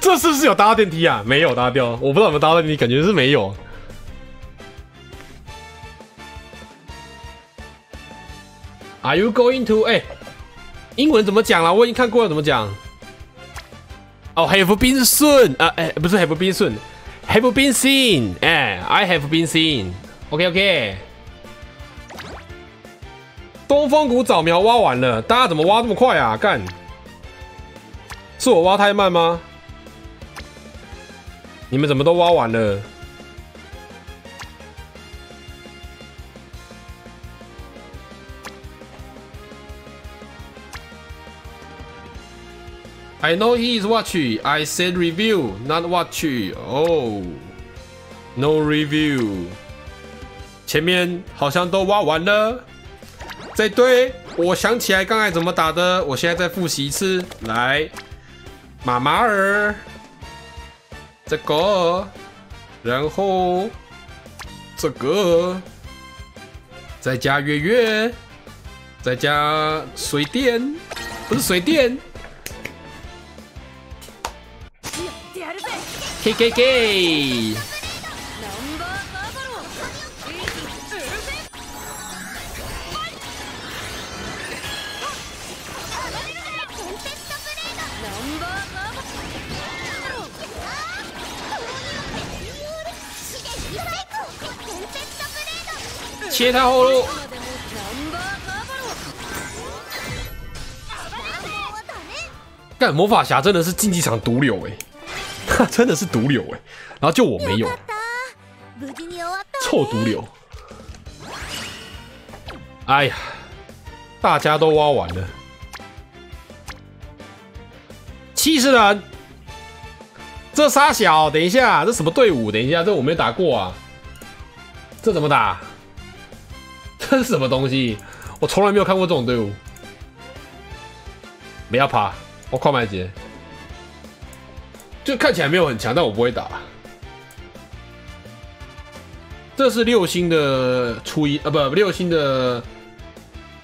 这是不是有搭电梯啊？没有搭掉，我不知道有没有搭电梯，感觉是没有。Are you going to？哎，英文怎么讲了？我已经看过了，怎么讲？哦，Have been soon 啊？哎，不是 Have been soon。Have been seen，哎，I have been seen。OK OK。东风谷早苗挖完了，大家怎么挖这么快啊？干，是我挖太慢吗？你们怎么都挖完了？I know he is watching. I said review, not watching. Oh, no review. 前面好像都挖完了。这堆，我想起来刚才怎么打的，我现在再复习一次。来，马马尔，这个，然后这个，再加月月，再加水电，不是水电。K K K！切他后路！干魔法侠真的是竞技场毒瘤哎！真的是毒瘤哎，然后就我没有，臭毒瘤！哎呀，大家都挖完了，气死人！这仨小，等一下，这什么队伍？等一下，这我没打过啊，这怎么打？这是什么东西？我从来没有看过这种队伍。不要怕，我快麦杰。就看起来没有很强，但我不会打。这是六星的初一啊，不，六星的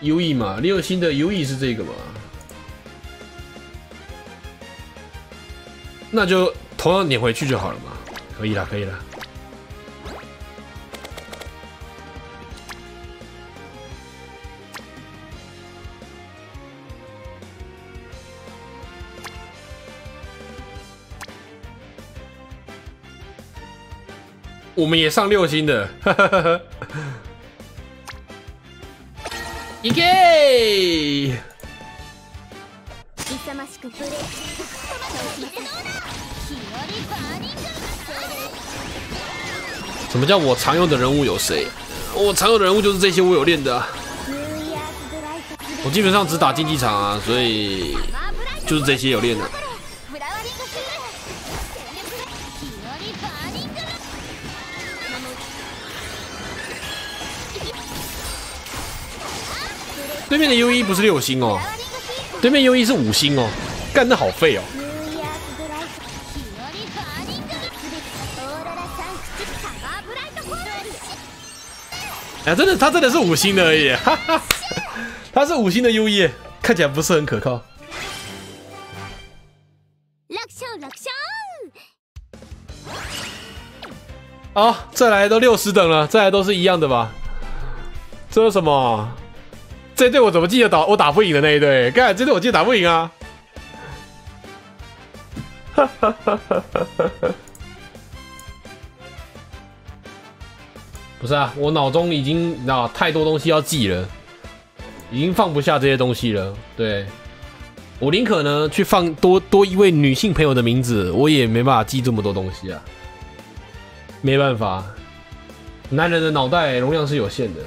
U E 嘛，六星的 U E 是这个嘛？那就同样撵回去就好了嘛，可以了，可以了。我们也上六星的，一 K。什么叫我常用的人物有谁？我常用的人物就是这些我有练的。我基本上只打竞技场啊，所以就是这些有练的。对面的 U E 不是六星哦，对面 U E 是五星哦，干得好废哦。哎、真的，他真的是五星的而已，哈哈，他是五星的 U E，看起来不是很可靠。好、哦，再来都六十等了，再来都是一样的吧？这是什么？这队我怎么记得打我打不赢的那一队？干，这队我记得打不赢啊！哈哈哈哈哈不是啊，我脑中已经你知道太多东西要记了，已经放不下这些东西了。对，我宁可呢去放多多一位女性朋友的名字，我也没办法记这么多东西啊。没办法，男人的脑袋容量是有限的。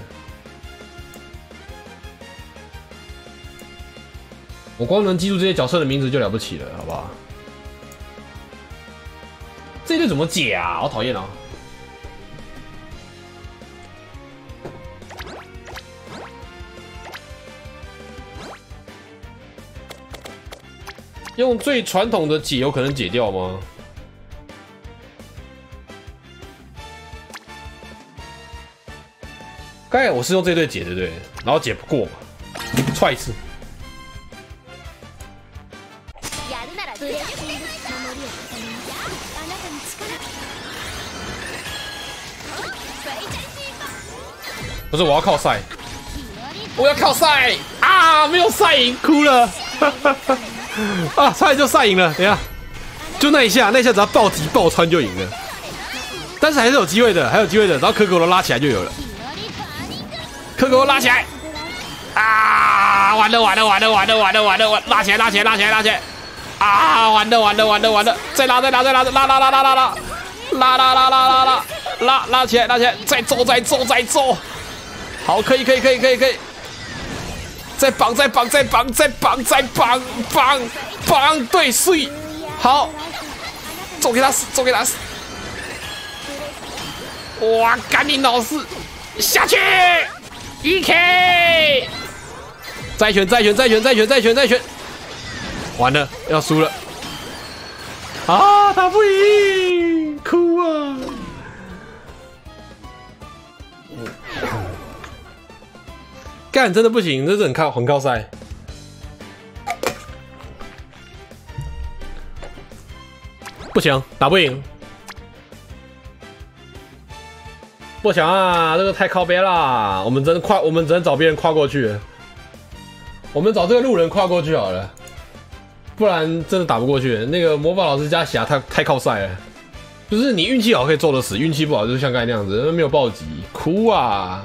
我光能记住这些角色的名字就了不起了，好不好？这一队怎么解啊？好讨厌啊！用最传统的解有可能解掉吗？刚才我是用这队解对不对？然后解不过嘛，踹一次。不是，我要靠赛，我要靠赛啊！没有赛赢，哭了。啊，差点就赛赢了。等一下，就那一下，那一下只要暴击爆穿就赢了。但是还是有机会的，还有机会的。然后可可罗拉起来就有了，可可罗拉起来啊！完了完了完了完了完了完了完，拉起来拉起来拉起来拉起来啊！完了完了完了完了，再拉再拉再拉拉拉拉拉拉拉拉拉拉拉拉拉拉拉起来拉起来，再揍再揍再揍。好，可以可以可以可以可以。再绑，再绑，再绑，再绑，再绑，绑绑，对，碎，好，揍给他死，揍给他死！哇，赶紧老四下去，E K，再选，再选，再选，再选，再选，再选，完了，要输了，啊，打不赢，哭啊！干真的不行，这是很靠很靠塞。不行，打不赢。不行啊，这个太靠边啦！我们真跨，我们只能找别人跨过去。我们找这个路人跨过去好了，不然真的打不过去。那个魔法老师加霞太太靠塞了，就是你运气好可以揍得死，运气不好就是像刚才那样子，没有暴击，哭啊！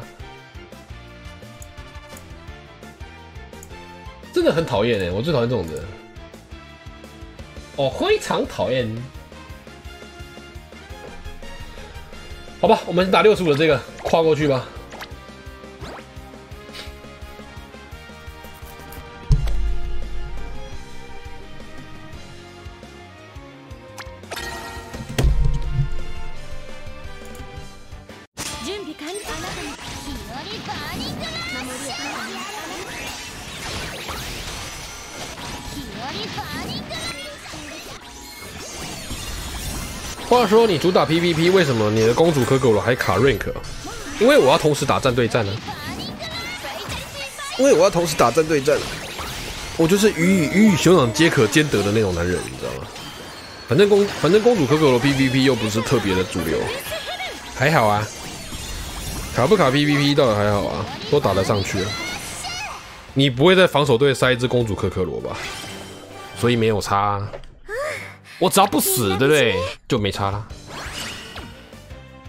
真的很讨厌哎，我最讨厌这种的。哦，非常讨厌。好吧，我们打六十五的这个跨过去吧。话说你主打 PVP，为什么你的公主可可罗还卡 rank？因为我要同时打战对战呢。因为我要同时打战对战，我就是鱼与鱼与熊掌皆可兼得的那种男人，你知道吗？反正公反正公主可可罗 PVP 又不是特别的主流，还好啊。卡不卡 PVP 倒也还好啊，都打得上去了。你不会在防守队塞一只公主可可罗吧？所以没有差啊、我只要不死，对不对？就没差了。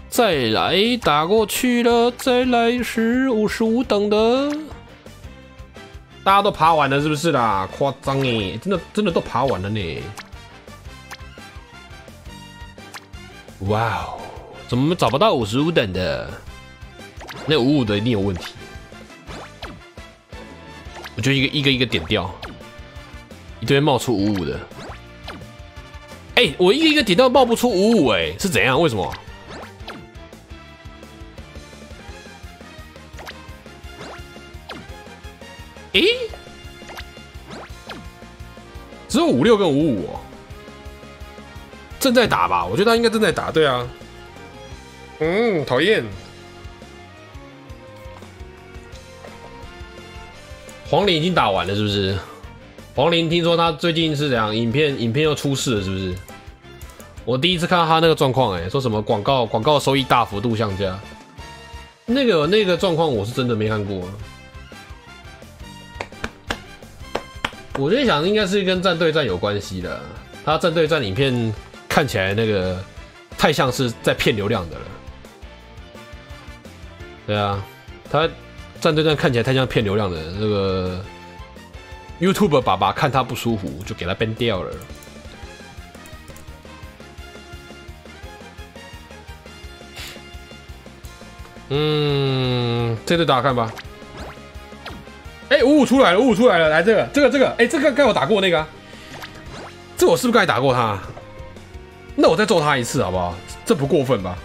再来打过去了，再来是五十五等的。大家都爬完了是不是啦？夸张哎，真的真的都爬完了呢。哇哦，怎么找不到五十五等的？那五五的一定有问题。我就一个一个一个点掉，一堆冒出五五的。哎、我一个一个点到冒不出五五，哎，是怎样？为什么？诶，只有五六跟五五哦，正在打吧？我觉得他应该正在打，对啊。嗯，讨厌。黄龄已经打完了，是不是？黄林听说他最近是怎样？影片影片又出事了，是不是？我第一次看到他那个状况，哎，说什么广告广告收益大幅度下降，那个那个状况我是真的没看过。我在想，应该是跟战队战有关系的。他战队战影片看起来那个太像是在骗流量的了。对啊，他战队战看起来太像骗流量的，这个 YouTube 爸爸看他不舒服，就给他 ban 掉了。嗯，这队打看吧。哎，五五出来了，五五出来了，来这个，这个，这个，哎，这个该我打过那个，这我是不是该打过他？那我再揍他一次好不好？这不过分吧？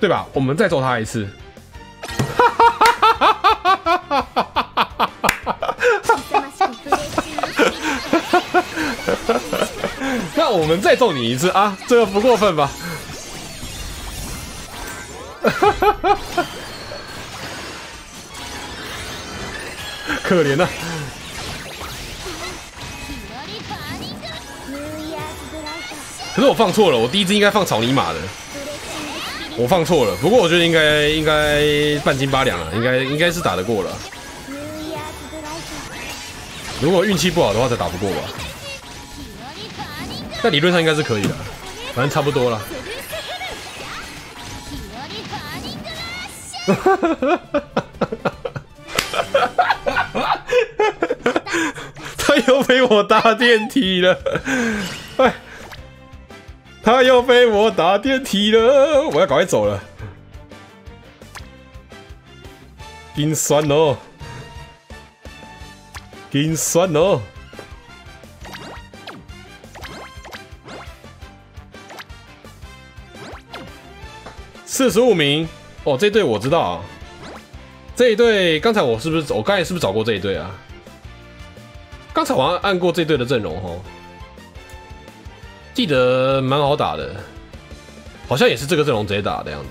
对吧？我们再揍他一次。我们再揍你一次啊！这个不过分吧？可怜呐！可是我放错了，我第一只应该放草泥马的，我放错了。不过我觉得应该应该半斤八两了，应该应该是打得过了。如果运气不好的话，才打不过吧？但理论上应该是可以的，反正差不多了。他又被我搭电梯了，哎，他又被我搭电梯了，我要赶快走了，冰酸哦，冰酸哦，四十五名。哦，这队我知道啊，这一队刚才我是不是我刚才是不是找过这一队啊？刚才好像按过这队的阵容哦，记得蛮好打的，好像也是这个阵容直接打的样子，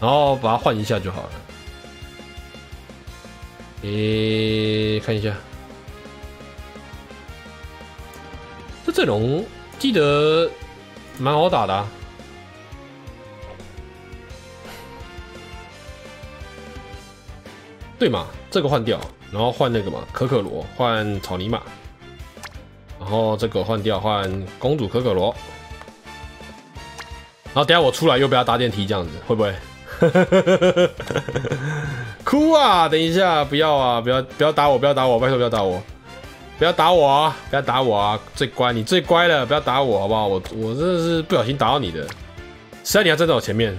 然后把它换一下就好了。诶，看一下，这阵容记得蛮好打的。啊对嘛，这个换掉，然后换那个嘛，可可罗换草泥马，然后这个换掉换公主可可罗，然后等下我出来又不要搭电梯，这样子会不会？哭啊！等一下，不要啊！不要不要打我！不要打我！拜托不要打我！不要打我啊！不要打我啊！最乖，你最乖了，不要打我好不好？我我真的是不小心打到你的，谁让你要站在我前面。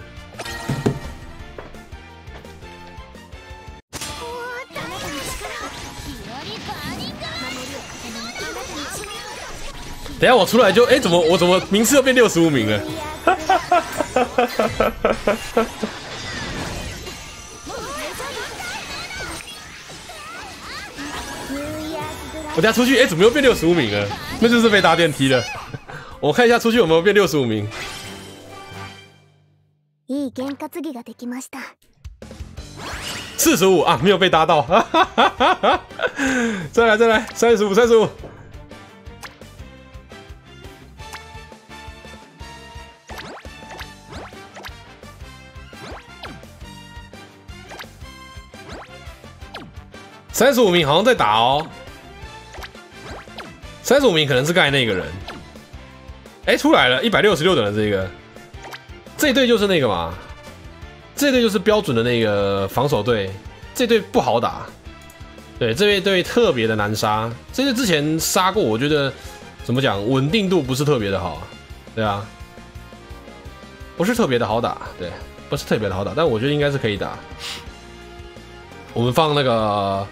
等下我出来就哎，怎么我怎么名次又变六十五名了？我等下出去哎，怎么又变六十五名了？那就是被搭电梯了。我看一下出去有没有变六十五名。四十五啊，没有被搭到。再来再来，三十五三十五。三十五名好像在打哦，三十五名可能是刚才那个人，哎，出来了，一百六十六等的这个，这队就是那个嘛，这队就是标准的那个防守队，这队不好打，对，这一队特别的难杀，这队之前杀过，我觉得怎么讲，稳定度不是特别的好，对啊，不是特别的好打，对，不是特别的好打，但我觉得应该是可以打，我们放那个。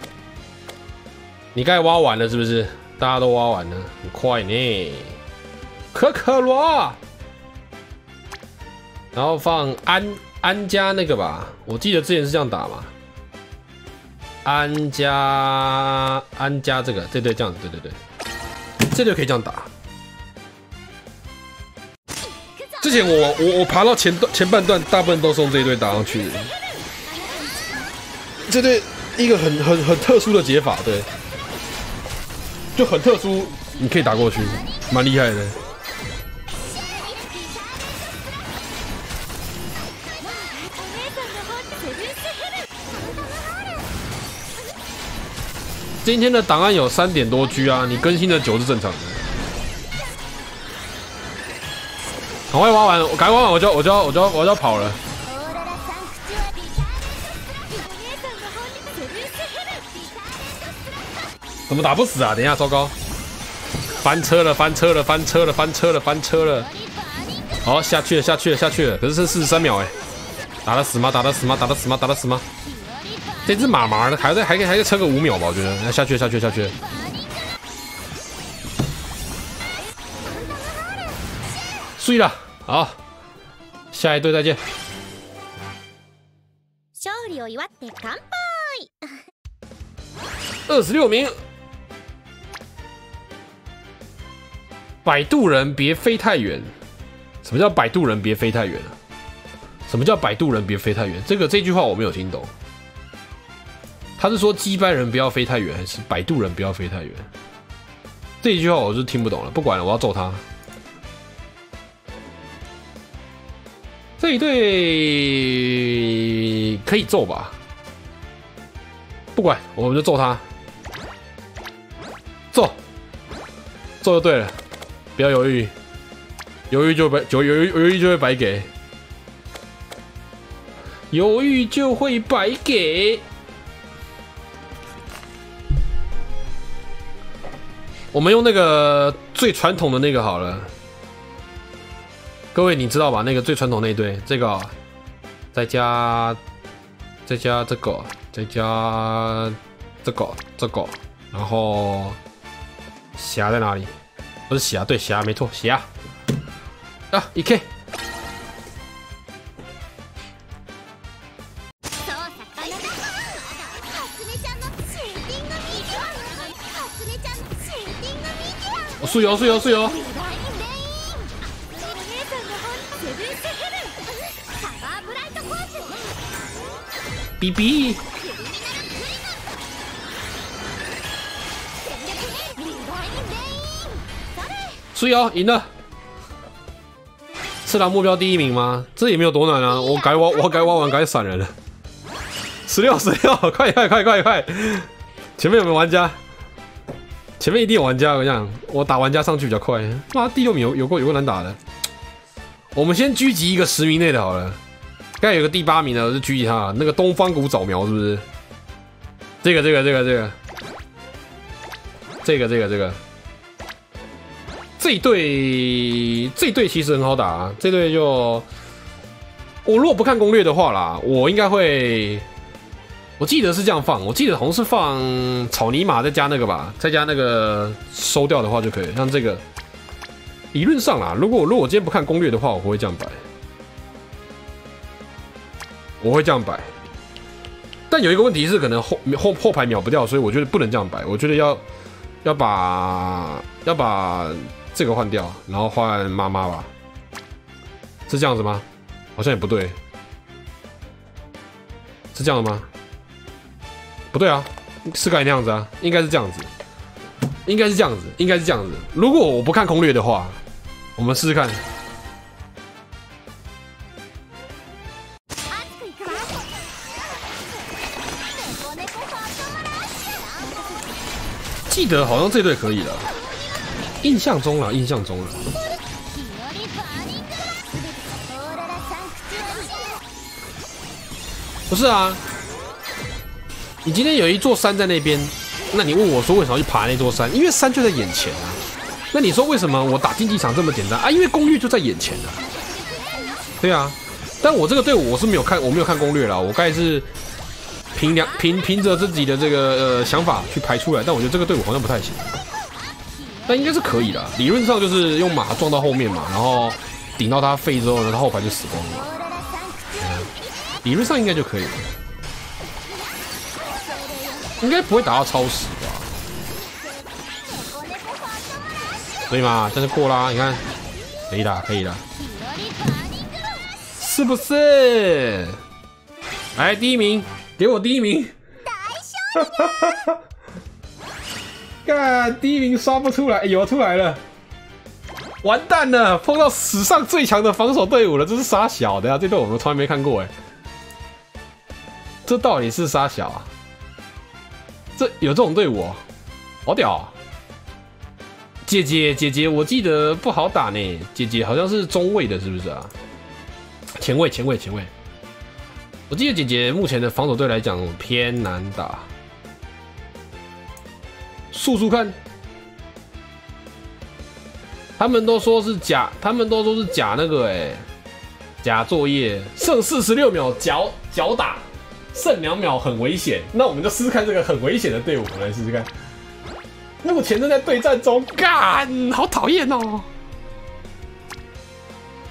你该挖完了是不是？大家都挖完了，很快呢。可可罗，然后放安安家那个吧，我记得之前是这样打嘛。安家安家这个这对这样子，对对对，这队可以这样打。之前我我我爬到前段前半段，大部分都是用这一队打上去。这对一个很很很特殊的解法，对，就很特殊，你可以打过去，蛮厉害的。今天的档案有三点多 G 啊，你更新的九是正常的。赶快挖完，赶快挖完，我就要我就要我就要我就要跑了。怎么打不死啊？等一下，糟糕，翻车了，翻车了，翻车了，翻车了，翻车了。好，下去了，下去了，下去了。可是剩四十三秒哎，打得死吗？打得死吗？打得死吗？打得死吗？这只马马的还在，还可以，还可以撑个五秒吧？我觉得，那下去了，下去了，下去了。睡了，好，下一队再见。勝利を祝って乾杯二十六名。 摆渡人别飞太远。什么叫摆渡人别飞太远啊？什么叫摆渡人别飞太远？这个这句话我没有听懂。他是说击败人不要飞太远，还是摆渡人不要飞太远？这一句话我是听不懂了。不管了，我要揍他。这一队可以揍吧？不管，我们就揍他。揍，揍就对了。不要犹豫，犹豫就白，犹犹豫犹豫就会白给，犹豫就会白给。我们用那个最传统的那个好了，各位你知道吧？那个最传统那队，这个再加再加这个，再加这个这个，然后霞在哪里？不是霞，对霞没错，霞啊，一 K。そうさかなだ初音ち れ睡哦，赢了。次郎目标第一名吗？这也没有多难啊，我改挖，我改挖完改闪人了。十六十六，快快快快快！前面有没有玩家？前面一定有玩家，我跟你讲，我打玩家上去比较快。妈，第六名有有够有够难打的。我们先狙击一个十名内的好了。刚才有个第八名的，我就狙击他。那个东方谷早苗是不是？这个这个这个这个，这个这个这个。这一队，这一队其实很好打、啊，这队就我如果不看攻略的话啦，我应该会，我记得是这样放，我记得好像是放草泥马再加那个吧，再加那个收掉的话就可以，像这个理论上啦，如果如果我今天不看攻略的话，我会这样摆，我会这样摆，但有一个问题是可能后后后排秒不掉，所以我觉得不能这样摆，我觉得要要把要把这个换掉，然后换妈妈吧，是这样子吗？好像也不对，是这样的吗？不对啊，是该那样子啊，应该是这样子，应该是这样子，应该是这样子。如果我不看攻略的话，我们试试看。熱くいくわ猫猫ファートラッシュ记得好像这队可以了， 印象中了，印象中了。日和バーニングラオーロラサンクチュアリ不是啊，你今天有一座山在那边，那你问我说为什么要去爬那座山？因为山就在眼前啊。那你说为什么我打竞技场这么简单啊？因为攻略就在眼前啊。对啊，但我这个队伍我是没有看，我没有看攻略啦，我刚才是凭良凭凭着自己的这个呃想法去排出来，但我觉得这个队伍好像不太行。 那应该是可以的，理论上就是用马撞到后面嘛，然后顶到他肺之后呢，他后排就死光了。理论上应该就可以了？应该不会打到超时吧？可以吗？真是过啦，你看，可以啦，可以啦，是不是？来第一名，给我第一名。第一名刷不出来，哎有出来了，完蛋了，碰到史上最强的防守队伍了，这是傻小的呀、这队我们从来没看过哎，这到底是傻小啊？这有这种队伍、哦，好屌、啊！姐姐姐姐，我记得不好打呢，姐姐好像是中位的，是不是啊？前卫前卫前卫，我记得姐姐目前的防守队来讲偏难打。速速看，他们都说是假，他们都说是假那个哎、假作业，剩四十六秒脚脚打，剩两秒很危险。那我们就试试看这个很危险的队伍，我们来试试看。目前正在对战中，干，好讨厌哦！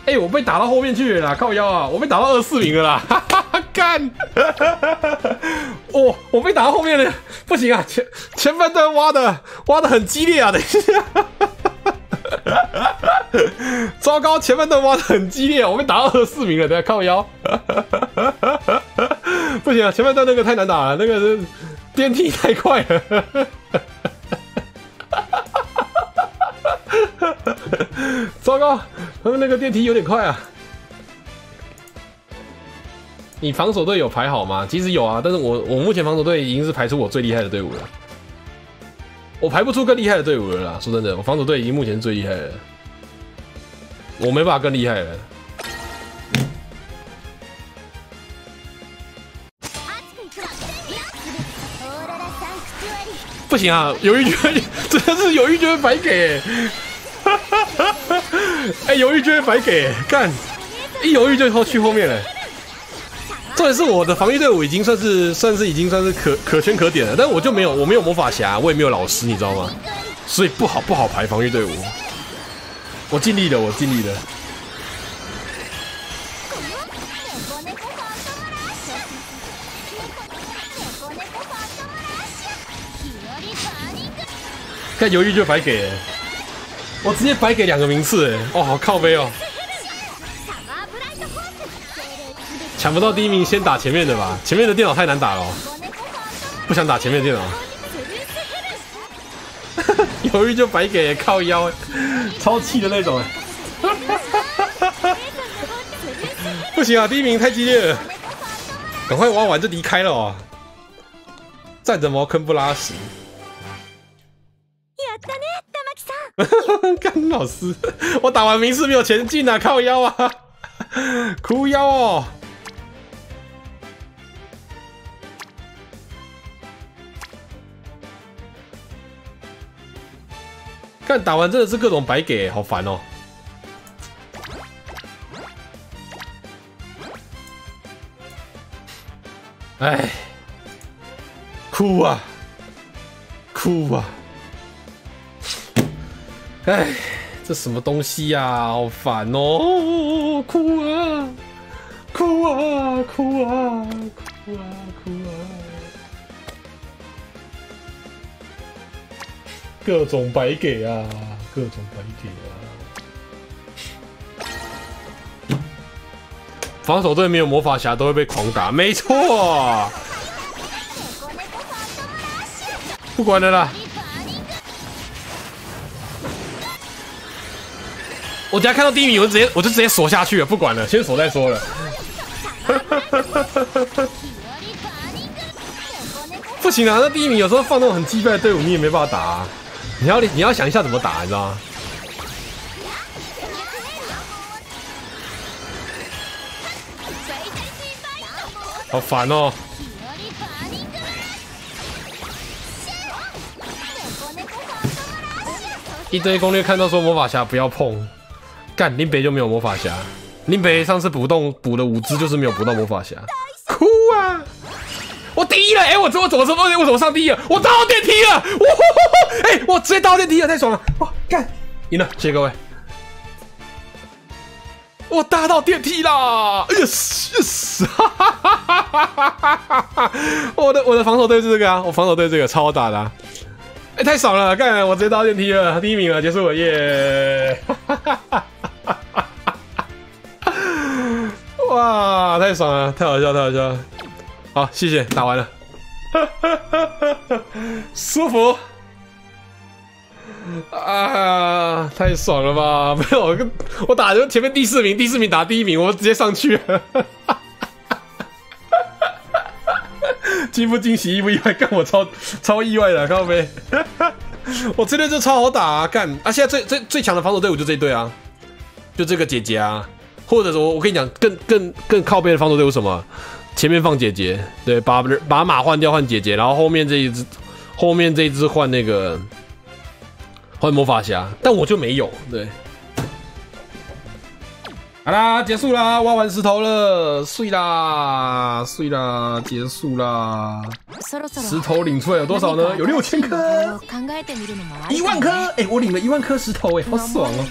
哎、我被打到后面去了啦，靠腰啊！我被打到二四名了啦，哈哈哈，干！哦，我被打到后面了，不行啊！前前半段挖的挖的很激烈啊，等一下，糟糕，前半段挖的很激烈，我被打到二四名了，等下靠腰，不行啊，前半段那个太难打了，那个电梯太快了。糟糕，他们那个电梯有点快啊！你防守队有排好吗？其实有啊，但是我我目前防守队已经是排出我最厉害的队伍了，我排不出更厉害的队伍了啦。说真的，我防守队已经目前最厉害了，我没办法更厉害了。不行啊，犹豫觉真的是犹豫觉得白给、哈哈哈哎、犹豫觉得白给、干，一犹豫就后去后面了。重点是我的防御队伍已经算是算是已经算是可可圈可点了，但我就没有我没有魔法侠，我也没有老师，你知道吗？所以不好不好排防御队伍。我尽力了，我尽力了。再犹豫就白给。我直接白给两个名次哦好靠背哦。抢不到第一名先打前面的吧前面的电脑太难打了不想打前面的电脑。犹豫就白给靠腰超气的那种 不行啊第一名太激烈了。赶快挖完就离开了哦。占着茅坑不拉屎。干老师，我打完名次没有前进啊，靠腰啊，哭腰哦。看打完真的是各种白给，好烦哦。哎，哭啊，哭啊！哎，这什么东西呀、好烦哦！哭啊，哭啊，哭啊，哭啊，哭啊！各种白给啊，各种白给啊！防守队没有魔法侠都会被狂打，没错，猫猫ファートムラッシュ不管了啦。 我等下看到第一名，我就直接我就直接锁下去了，不管了，先锁再说了。不行啊，那第一名有时候放那种很击败的队伍，你也没办法打、啊。你要你要想一下怎么打，你知道吗？好烦哦！一堆攻略看到说魔法侠不要碰。幹林北就沒有魔法俠。林北上次補洞補了五只，就是沒有補到魔法俠。哭啊！我第一了，哎、我怎麼怎麼怎麼我怎麼上第一了？我到電梯了！哇！哎、我直接到電梯了，太爽了！哇，幹贏了，謝謝各位。我搭到电梯啦！yes yes，哈 哈哈哈哈哈哈！我的我的防守队是这个啊，我防守队这个超打的、啊，哎、太爽了！干，我直接到电梯了，第一名了，结束耶！哈哈哈哈哇，太爽了，太好笑，太好笑了！好，谢谢，打完了，舒服。啊，太爽了吧！没有，我我打就前面第四名，第四名打第一名，我直接上去了。惊不惊喜，意不意外？干我超超意外的，看到没？我这队就超好打啊！干啊！现在最最最强的防守队伍就这一队啊，就这个姐姐啊，或者说我跟你讲，更更更靠背的防守队伍什么？前面放姐姐，对，把把马换掉换姐姐，然后后面这一只后面这一只换那个。换魔法侠，但我就没有。对，好啦，结束啦，挖完石头了，碎啦，碎啦，结束啦。石头领出来有多少呢？有六千颗，一万颗。哎、欸，我领了一万颗石头、欸，哎，好爽哦、喔！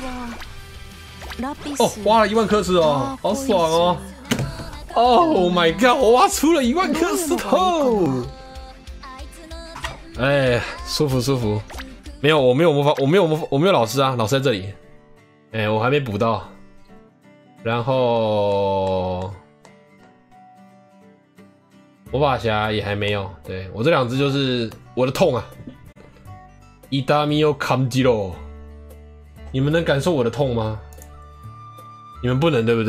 哦，挖了一万颗石头，好爽哦、！Oh my god，我挖出了一万颗石头，哎，舒服舒服。没有，我没有魔法，我没有魔法，我没有老师啊，老师在这里。哎、我还没补到。然后魔法侠也还没有。对我这两只就是我的痛啊！伊达米欧康基罗，你们能感受我的痛吗？你们不能，对不对？